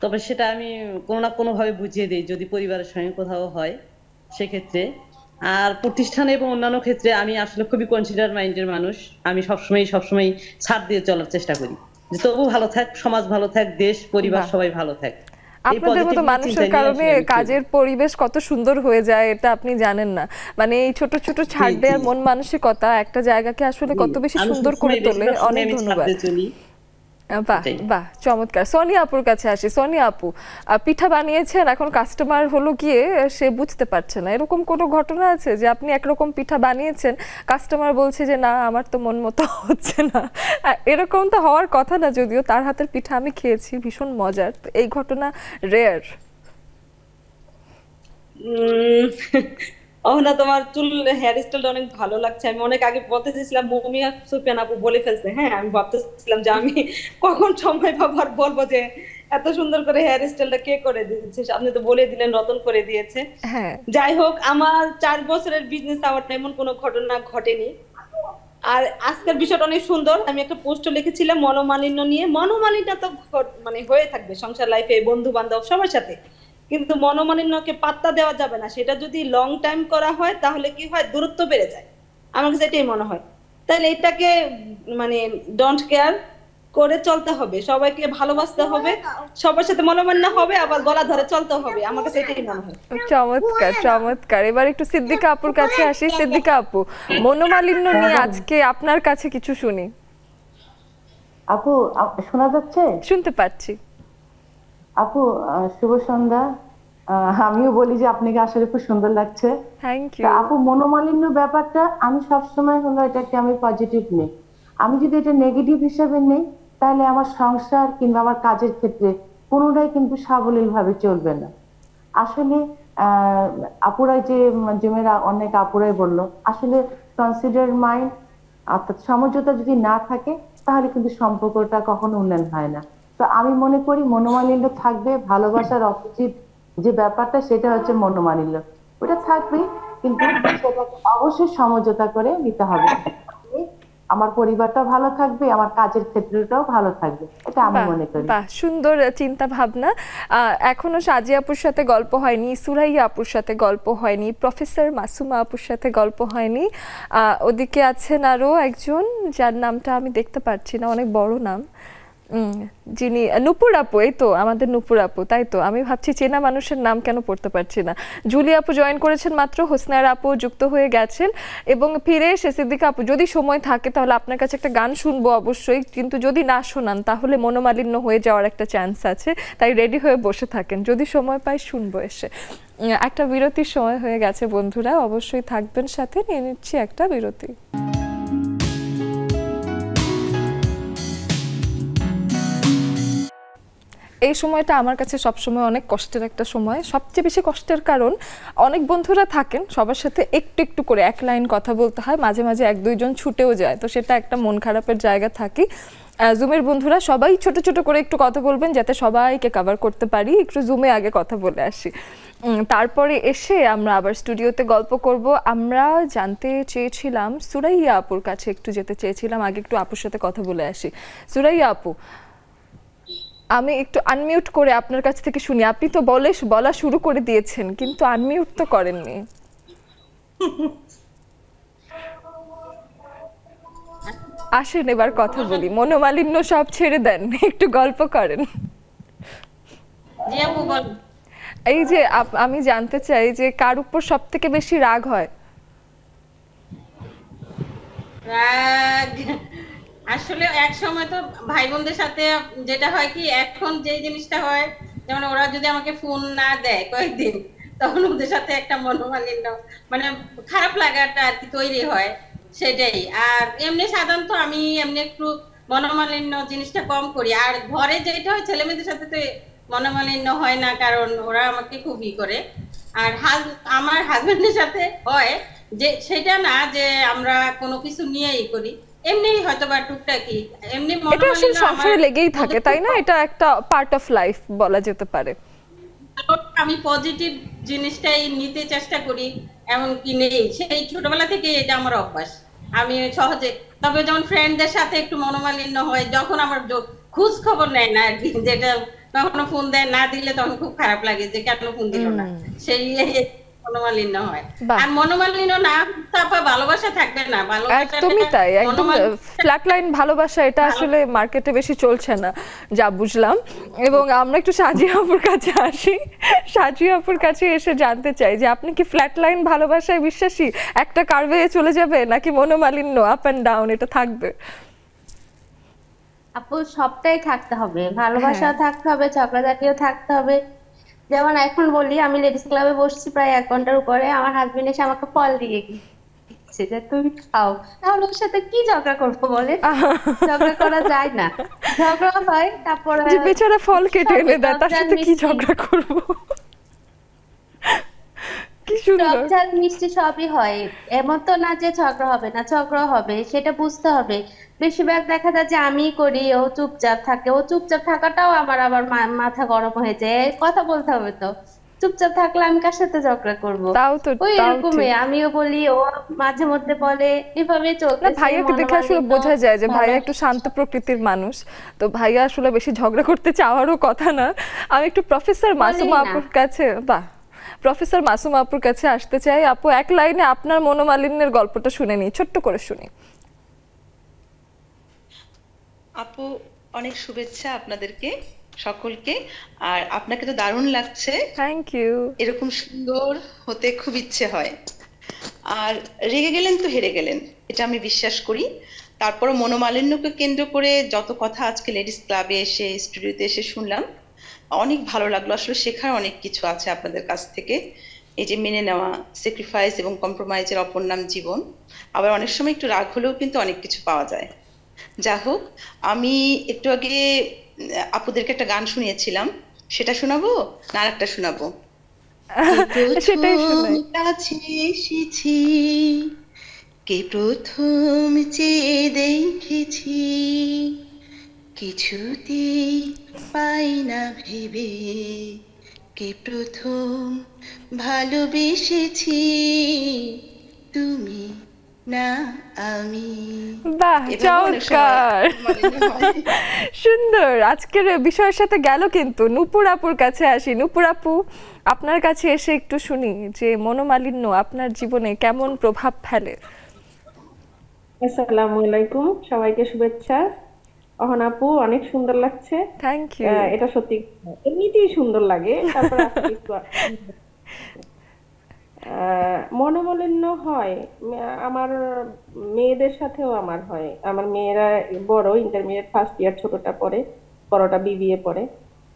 তবে সেটা আমি কোনো না কোনো ভাবে বুঝিয়ে দিই যদি পরিবারের সঙ্গে কোথাও হয় সেক্ষেত্রে। আর প্রতিষ্ঠানে এবং অন্যান্য ক্ষেত্রে আমি আসলে খুবই কনসিডার মাইন্ডের মানুষ। আমি সবসময় সবসময় ছাড় দিয়ে চলার চেষ্টা করি। যে তবু ভালো থাক সমাজ ভালো থাক দেশ পরিবার সবাই ভালো থাক। আপনাদের মতো মানুষের কারণে কাজের পরিবেশ কত সুন্দর হয়ে যায় এটা আপনি জানেন না। মানে এই ছোট ছোট ছাড় দেওয়ার মন মানসিকতা একটা জায়গাকে আসলে কত বেশি সুন্দর করে তোলে অনেক ধন্যবাদ। বাহ বাহ চমৎকার। সোনিয়া আপুর কাছে আসি। সোনিয়া আপু পিঠা বানিয়েছেন এখন কাস্টমার হলো গিয়ে সে বুঝতে পারছে না। এরকম কোনো ঘটনা আছে যে আপনি একরকম পিঠা বানিয়েছেন কাস্টমার বলছে যে না আমার তো মন মতো হচ্ছে না। এরকম তো হওয়ার কথা না যদিও তার হাতের পিঠা আমি খেয়েছি ভীষণ মজার। এই ঘটনা রেয়ার অহনা তোমার চুল হেয়ার স্টাইলটা অনেক ভালো লাগছে। আমি অনেক আগে বলতে চেয়েছিলাম মমিয়া সুফিয়ান আপু বলে ফেলছে। হ্যাঁ আমি ভাবতেছিলাম যে আমি কখন সময় পাবার বলব যে এত সুন্দর করে হেয়ার স্টাইলটা কে করে দিয়েছে? আপনি তো বলে দিলেন রতন করে দিয়েছে। হ্যাঁ। যাই হোক আমার চার বছরের বিজনেস আমার এমন কোনো ঘটনা ঘটেনি। আর আজকের বিষয়টা অনেক সুন্দর। আমি একটা পোস্ট লিখেছিলাম মনোমালিন্য নিয়ে। মনোমালিন্য তো মানে হয়ে থাকবে সংসার লাইফে বন্ধু বান্ধব সবার সাথে। কিন্তু মনোমালিন্যকে পাত্তা দেওয়া যাবে না। সেটা যদি লং টাইম করা হয় তাহলে কি হয়? দূরত্ব বেড়ে যায়। আমার কাছে এটাই মনে হয়। তাহলে এটাকে মানে ডোন্ট কেয়ার করে চলতে হবে। সবাইকে ভালোবাসতে হবে। সবার সাথে মনোমান্য হবে আবার গলা ধরে চলতে হবে। আমার কাছে এটাই মনে হয়। চমৎকার চমৎকার। এবার একটু সিদ্দিকা আপুর কাছে আসি। সিদ্দিকা আপু মনোমালিন্য নিয়ে আজকে আপনার কাছে কিছু শুনি। আপু শোনা যাচ্ছে? শুনতে পাচ্ছি। আপু শুভ সন্ধ্যা। আমিও বলি যে আপনাকে আসলে খুব সুন্দর লাগছে। আপু মনোমালিন্য ব্যাপারটা আমি সব সময় হলো এটাকে আমি পজিটিভ নেই। আমি যদি এটা নেগেটিভ হিসাবে নেই তাহলে আমার সংসার কিংবা আমার কাজের ক্ষেত্রে কোনোটাই কিন্তু সাবলীল ভাবে চলবে না। আসলে আপুরাই যে জমেরা অনেক আপুরাই বলল আসলে কনসিডার মাইন্ড অর্থাৎ সমঝোতা যদি না থাকে তাহলে কিন্তু সম্পর্কটা কখনো উন্নয়ন হয় না। তো আমি মনে করি মনোমালিন্য থাকবে ভালোবাসার অপোজিট যে ব্যাপারটা সেটা হচ্ছে মনোমালিন্য। ওটা থাকবে কিন্তু সেটাকে অবশ্যই সমঝোতা করে নিতে হবে। আমার পরিবারটাও ভালো থাকবে আমার কাজের ক্ষেত্রটাও ভালো থাকবে এটা আমি মনে করি। বাহ সুন্দর চিন্তা ভাবনা। এখনও সাজি আপুর সাথে গল্প হয়নি সুরাইয়া আপুর সাথে গল্প হয়নি প্রফেসর মাসুমা আপুর সাথে গল্প হয়নি। আহ, ওদিকে আছেন আরও একজন যার নামটা আমি দেখতে পাচ্ছি না অনেক বড় নাম। যিনি নুপুর আপু, এই তো, আমাদের নুপুর আপু, তাই তো, আমি ভাবছি চেনা মানুষের নাম কেন পড়তে পারছি না। জুলি আপু জয়েন করেছেন মাত্র, হোসনার আপু যুক্ত হয়ে গেছেন, এবং ফিরে এসে সিদ্দিকা আপু, যদি সময় থাকে তাহলে আপনার কাছে একটা গান শুনব অবশ্যই, কিন্তু যদি না শোনান তাহলে মনোমালিন্য হয়ে যাওয়ার একটা চান্স আছে, তাই রেডি হয়ে বসে থাকেন, যদি সময় পাই শুনব এসে। একটা বিরতির সময় হয়ে গেছে বন্ধুরা, অবশ্যই থাকবেন সাথে, নিয়ে নিচ্ছি একটা বিরতি। এই সময়টা আমার কাছে সবসময় অনেক কষ্টের একটা সময়। সবচেয়ে বেশি কষ্টের কারণ, অনেক বন্ধুরা থাকেন, সবার সাথে একটু একটু করে এক লাইন কথা বলতে হয়, মাঝে মাঝে এক দুইজন ছুটেও যায়। তো সেটা একটা মন খারাপের জায়গা থাকি জুমের বন্ধুরা সবাই ছোট ছোট করে একটু কথা বলবেন, যাতে সবাইকে কভার করতে পারি। একটু জুমে আগে কথা বলে আসি। তারপরে এসে আমরা আবার স্টুডিওতে গল্প করব। আমরা জানতে চেয়েছিলাম সুরাইয়া আপুর কাছে একটু যেতে চেয়েছিলাম, আগে একটু আপুর সাথে কথা বলে আসি। সুরাইয়া আপু আমি একটু আনমিউট করে আপনার কাছ থেকে শুনি। আপনি তো বলে বলা শুরু করে দিয়েছেন কিন্তু আনমিউট তো করেননি। আসেন এবার কথা বলি। মনোমালিন্য সব ছেড়ে দেন একটু গল্প করেন। এই যে আমি জানতে চাই যে কার উপর সব থেকে বেশি রাগ হয়? রাগ। আসলে এক সময় তো ভাই বোনদের সাথে যেটা হয় কি, এখন যে জিনিসটা হয়, যেমন ওরা যদি আমাকে ফোন না দেয় কয়েকদিন, তখন ওদের সাথে একটা মনোমালিন্য মানে খারাপ লাগাটা আর কি তৈরি হয়, সেটাই। আর এমনি সাধারণত আমি এমনি একটু মনোমালিন্য জিনিসটা কম করি। আর ঘরে যেটা হয়, ছেলে মেয়েদের সাথে তো মনোমালিন্য হয় না, কারণ ওরা আমাকে খুবই করে। আর আমার হাজবেন্ডের সাথে হয় যে, সেটা না যে আমরা কোনো কিছু নিয়েই করি। এমনি হয়তো বা টুকটাকি এমনি এটা আসলে মনোমালিন্য সংসারে আমার লেগেই থাকে তাই না? এটা একটা পার্ট অফ লাইফ বলা যেতে পারে। আমি পজিটিভ জিনিসটাই নিতে চেষ্টা করি এমনকি নেই। সেই ছোটবেলা থেকে এটা আমার অভ্যাস। আমি সহজে তবে যেমন ফ্রেন্ডদের সাথে একটু মনোমালিন্য হয় যখন আমার খোঁজ খবর নেয় না আর কি যেটা কখনো ফোন দেয় না দিলে তখন খুব খারাপ লাগে যে কেন ফোন দিল না? সেই মনোমালিন্য হয়। আর মনোমালিন্য না তারপর ভালোবাসা থাকবে না। একদমই তাই একদম ফ্ল্যাট লাইন ভালোবাসা এটা আসলে মার্কেটে বেশি চলছে না যা বুঝলাম। এবং আমরা একটু সাজিয়া আপুর কাছে আসি। সাজিয়া আপুর কাছে এসে জানতে চাই যে আপনি কি ফ্ল্যাট লাইন ভালোবাসায় বিশ্বাসী? একটা কার্ভে চলে যাবে নাকি মনোমালিন্য আপ অ্যান্ড ডাউন এটা থাকবে? আপু সবটাই থাকতে হবে। ভালোবাসা থাকতে হবে ঝগড়াঝাটিও থাকতে হবে। যেমন এখন বলি আমি লেডিস ক্লাবে বসছি প্রায় এক ঘণ্টার উপরে আমার হাজবেন্ড এসে আমাকে ফল দিয়ে গেছে যে তুমি খাও। তাহলে ওর সাথে কি ঝগড়া করব বলে ঝগড়া করা যায় না। ঝগড়া হয় তারপরে বেচারা ফল কেটে এনে দেয় তার সাথে কি। ঝগড়া করব? কি সুন্দর। টক ঝাল মিষ্টি সবই হয়। এমন তো না যে ঝগড়া হবে না ঝগড়া হবে সেটা বুঝতে হবে। বেশিরভাগ দেখা যায় যে আমি করি ও চুপচাপ থাকে। ও চুপচাপ থাকাটাও আমার আবার মাথা গরম হয়ে যায়। কথা বলতে হবে তো। চুপচাপ থাকলে আমি কার সাথে ঝগড়া করব? তাও তো ওই এরকমই আমিও বলি ও মাঝে মধ্যে বলে এভাবে চলতে না ভাইয়াকে দেখে আসলে বোঝা যায় যে ভাইয়া একটু শান্ত প্রকৃতির মানুষ। তো ভাইয়া আসলে বেশি ঝগড়া করতে চাওয়ারও কথা না। আমি একটু প্রফেসর মাসুমা আপুর কাছে বাহ। প্রফেসর মাসুমা আপুর কাছে আসতে চাই। আপু এক লাইনে আপনার মনোমালিন্যের গল্পটা শুনে নিই ছোট্ট করে শুনি। আপু অনেক শুভেচ্ছা আপনাদেরকে সকলকে। আর আপনাকে তো দারুণ লাগছে। থ্যাংক ইউ এরকম সুন্দর হতে খুব ইচ্ছে হয়। আর রেগে গেলেন তো হেরে গেলেন এটা আমি বিশ্বাস করি। তারপর মনোমালিন্যকে কেন্দ্র করে যত কথা আজকে লেডিস ক্লাবে এসে স্টুডিওতে এসে শুনলাম অনেক ভালো লাগল। আসলে শেখার অনেক কিছু আছে আপনাদের কাছ থেকে। এই যে মেনে নেওয়া স্যাক্রিফাইস এবং কম্প্রোমাইজের অপর নাম জীবন। আবার অনেক সময় একটু রাগ হলেও কিন্তু অনেক কিছু পাওয়া যায়। যা হোক আমি একটু আগে আপুদেরকে একটা গান শুনিয়েছিলাম। সেটা শোনাবো না আরেকটা শোনাবো? সেটাই শোনাই। কাছে এসেছি কে প্রথম চেয়ে দেখেছি। কিছুতেই পাই না ভেবে কে প্রথম ভালোবেসেছি? তুমি না আমি। বাহ চমৎকার। সুন্দর আজকের বিষয়ের সাথে গেল কিন্তু নুপুর আপুর কাছে আসি। নুপুর আপু আপনার কাছে এসে একটু শুনি যে মনোমালিন্য আপনার জীবনে কেমন প্রভাব ফেলে? আসসালামু আলাইকুম সবাইকে শুভেচ্ছা। অহন আপু অনেক সুন্দর লাগছে। থ্যাংক ইউ এটা সত্যি এমনিতেই সুন্দর লাগে। তারপর মনোমালিন্য হয়। আমার মেয়েদের সাথেও আমার হয়। আমার মেয়েরা বড় ইন্টারমিডিয়েট ফার্স্ট ইয়ার ছোটটা পড়ে বড়টা বিবিএ পড়ে।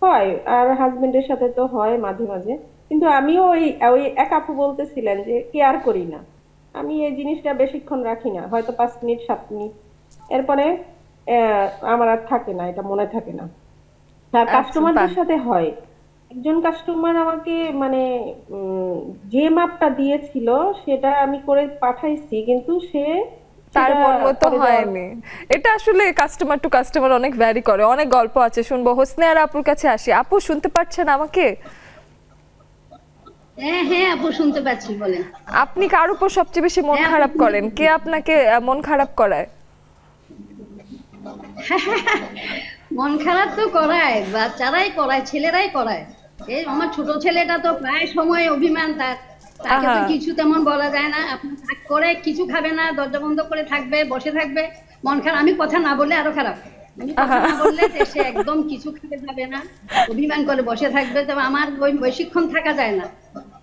হয় আর হাজবেন্ডের সাথে তো হয় মাঝে মাঝে। কিন্তু আমিও ওই ওই এক আপু বলতেছিলেন যে কেয়ার করি না। আমি এই জিনিসটা বেশিক্ষণ রাখি না। হয়তো পাঁচ মিনিট সাত মিনিট। এরপরে আমার আর থাকে না এটা মনে থাকে না। আর আচ্ছা, কাস্টমারদের সাথে হয়। একজন কাস্টমার আমাকে মানে যে মাপটা দিয়েছিল সেটা আমি করে পাঠাইছি কিন্তু সে তার মন মতো হয়নি। এটা আসলে কাস্টমার টু কাস্টমার অনেক ভ্যারি করে। অনেক গল্প আছে শুনব। হোসনে আর আপুর কাছে আসি। আপু শুনতে পাচ্ছেন আমাকে? হ্যাঁ হ্যাঁ আপু শুনতে পাচ্ছি বলেন। আপনি কার উপর সবচেয়ে বেশি মন খারাপ করেন? কে আপনাকে মন খারাপ করায়? মন খারাপ তো করায় বাচ্চারাই করায় ছেলেরাই করায়। এই আমার ছোট ছেলেটা তো প্রায় সময় অভিমান তার। তাকে তো কিছু তেমন বলা যায় না। আপনি রাগ করে কিছু খাবে না দরজা বন্ধ করে থাকবে বসে থাকবে। মন খারাপ আমি কথা না বললে আরও খারাপ। আমি কথা না বললে সে একদম কিছু খেতে যাবে না অভিমান করে বসে থাকবে। তবে আমার ওই বেশিক্ষণ থাকা যায় না।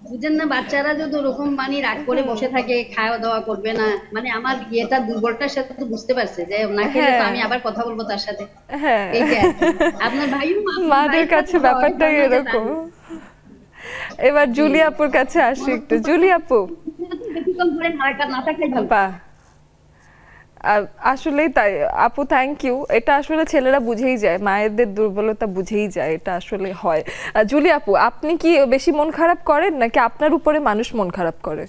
বুঝেন না বাচ্চারা যদি ওরকম মানে রাগ করে বসে থাকে খাওয়া দাওয়া করবে না মানে আমার ইয়েটা দুর্বলটার সাথে তো বুঝতে পারছে যে না খেলে তো হ্যাঁ। আমি আবার কথা বলব তার সাথে। হ্যাঁ। আপনার ভাই মাদের কাছে হয়, যে এরকম। এবার জুলি আপুর কাছে আসি একটু। জুলি আপু। না থাকলে আসলেই তাই। আপু থ্যাংক ইউ এটা আসলে ছেলেরা বুঝেই যায় মায়েদের দুর্বলতা বুঝেই যায় এটা আসলে হয়। জুলি আপু আপনি কি বেশি মন খারাপ করেন নাকি আপনার উপরে মানুষ মন খারাপ করে?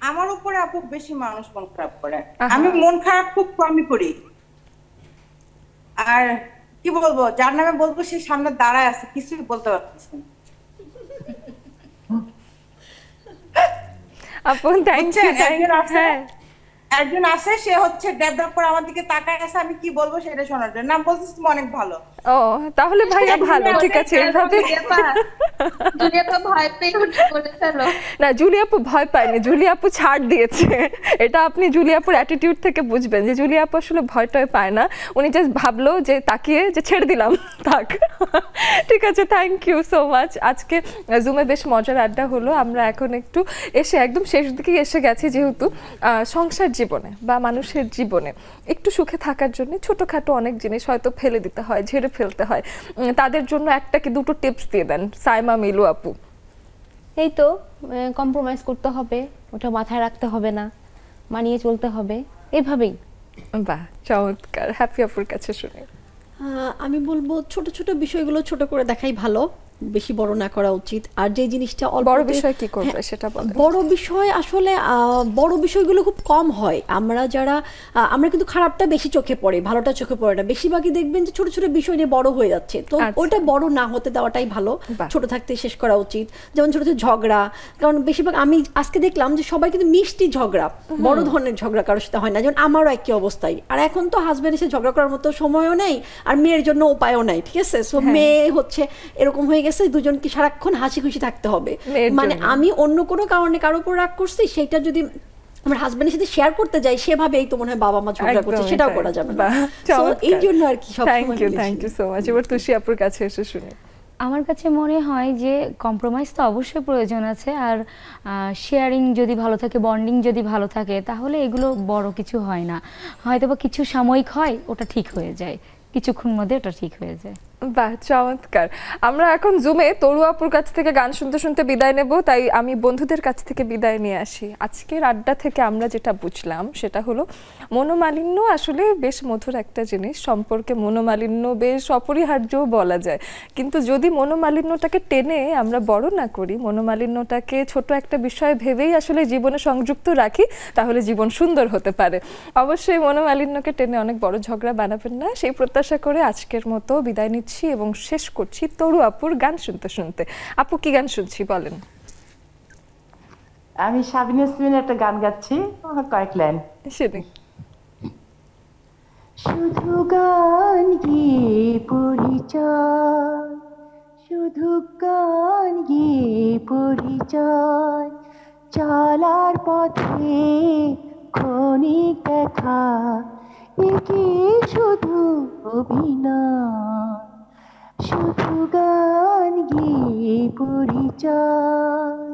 আমার উপরে আপু বেশি মানুষ মন খারাপ করে। আমি মন খারাপ খুব কমই করি। আর কি বলব যার নামে বলব সে সামনে দাঁড়ায় আছে কিছুই বলতে পারতেছে না। আপু থ্যাংক ইউ বুঝছেন? থ্যাংক একজন আছে সে হচ্ছে ডেভেলপ করে আমার দিকে তাকায় আছে আমি কি বলব সেটা শোনার জন্য। না বলছিস তুমি অনেক ভালো। ও তাহলে ভাইয়া ভালো ঠিক আছে এইভাবে দুনিয়া তো ভয় পেয়ে উঠে বলে ফেলো। না জুলি আপু ভয় পায়নি জুলি আপু ছাড় দিয়েছে। এটা আপনি জুলি আপুর অ্যাটিটিউড থেকে বুঝবেন যে জুলি আপু আসলে ভয় টয় পায় না। উনি জাস্ট ভাবলো যে তাকিয়ে যে ছেড়ে দিলাম থাক। ঠিক আছে থ্যাংক ইউ সো মাচ আজকে জুমে বেশ মজার আড্ডা হলো। আমরা এখন একটু এসে একদম শেষ দিকে এসে গেছি যেহেতু সংসার জীবনে বা মানুষের জীবনে। একটু সুখে থাকার জন্য ছোটোখাটো অনেক জিনিস হয়তো ফেলে দিতে হয় ঝেড়ে ফেলতে হয়। তাদের জন্য একটা কি দুটো টিপস দিয়ে দেন সাইমা মিলু আপু। এই তো কম্প্রোমাইজ করতে হবে ওটা মাথায় রাখতে হবে না মানিয়ে চলতে হবে এভাবেই। বাহ চমৎকার হ্যাপি আপুর কাছে শুনে। আমি বলব ছোট ছোট বিষয়গুলো ছোট করে দেখাই ভালো। বেশি বড় না করা উচিত। আর যে জিনিসটা বড় বিষয় কি করবে সেটা বলেন। বড় বিষয় আসলে বড় বিষয়গুলো খুব কম হয়। আমরা যারা আমরা কিন্তু খারাপটা বেশি চোখে পড়ে ভালোটা চোখে পড়ে না। বেশিরভাগই দেখবেন যে ছোট ছোট বিষয় নিয়ে বড় হয়ে যাচ্ছে। তো আচ্ছা। ওটা বড় না হতে দেওয়াটাই ভালো। ছোট থাকতে শেষ করা উচিত। যেমন ছোট ছোট ঝগড়া। কারণ বেশিরভাগ আমি আজকে দেখলাম যে সবাই কিন্তু মিষ্টি ঝগড়া। বড় ধরনের ঝগড়া কারোর সাথে হয় না। যেমন আমারও একই অবস্থায়। আর এখন তো হাজব্যান্ড এসে ঝগড়া করার মতো সময়ও নেই। আর মেয়ের জন্য উপায়ও নাই। ঠিক আছে? সো হ্যাঁ। মেয়ে হচ্ছে এরকম হয়ে গেছে দুজনকে সারাক্ষণ হাসি খুশি থাকতে হবে। মানে আমি অন্য কোনো কারণে কারোর উপর রাগ করছি সেটা যদি আমার হাজবেন্ডের সাথে শেয়ার করতে যাই সেভাবেই তো মনে হয় বাবা মা ঝগড়া করছে সেটাও করা যাবে না। এই জন্য আর কি সব thank you thank you so much এবার তুষি আপুর কাছে এসে শুনি। আমার কাছে মনে হয় যে কম্প্রোমাইজ তো অবশ্যই প্রয়োজন আছে আর শেয়ারিং যদি ভালো থাকে বন্ডিং যদি ভালো থাকে তাহলে এগুলো বড় কিছু হয় না। হয়তো বা কিছু সাময়িক হয় ওটা ঠিক হয়ে যায়। কিছুক্ষণ মধ্যে ওটা ঠিক হয়ে যায়। বাহ, চমৎকার। আমরা এখন জুমে তরু আপুর কাছ থেকে গান শুনতে শুনতে বিদায় নেব, তাই আমি বন্ধুদের কাছ থেকে বিদায় নিয়ে আসি। আজকের আড্ডা থেকে আমরা যেটা বুঝলাম, সেটা হলো মনোমালিন্য আসলে বেশ মধুর একটা জিনিস। সম্পর্কে মনোমালিন্য বেশ অপরিহার্যও বলা যায়। কিন্তু যদি মনোমালিন্যটাকে টেনে আমরা বড় না করি, মনোমালিন্যটাকে ছোট একটা বিষয় ভেবেই আসলে জীবনে সংযুক্ত রাখি, তাহলে জীবন সুন্দর হতে পারে। অবশ্যই মনোমালিন্যকে টেনে অনেক বড় ঝগড়া বানাবেন না। সেই প্রত্যাশা করে আজকের মতো বিদায় নিচ্ছি। শুনছি এবং শেষ করছি তরু আপুর গান শুনতে শুনতে। আপু কি গান শুনছি বলেন? আমি সাবিনা ইয়াসমিনের একটা গান গাচ্ছি আমার কয়েক লাইন। সেদিন শুধু গান গিয়ে পরিচয় শুধু গান গিয়ে পরিচয় চলার পথে ক্ষণিক দেখা একে শুধু অভিনয়? শুধু গান গিয়ে পরিচয়।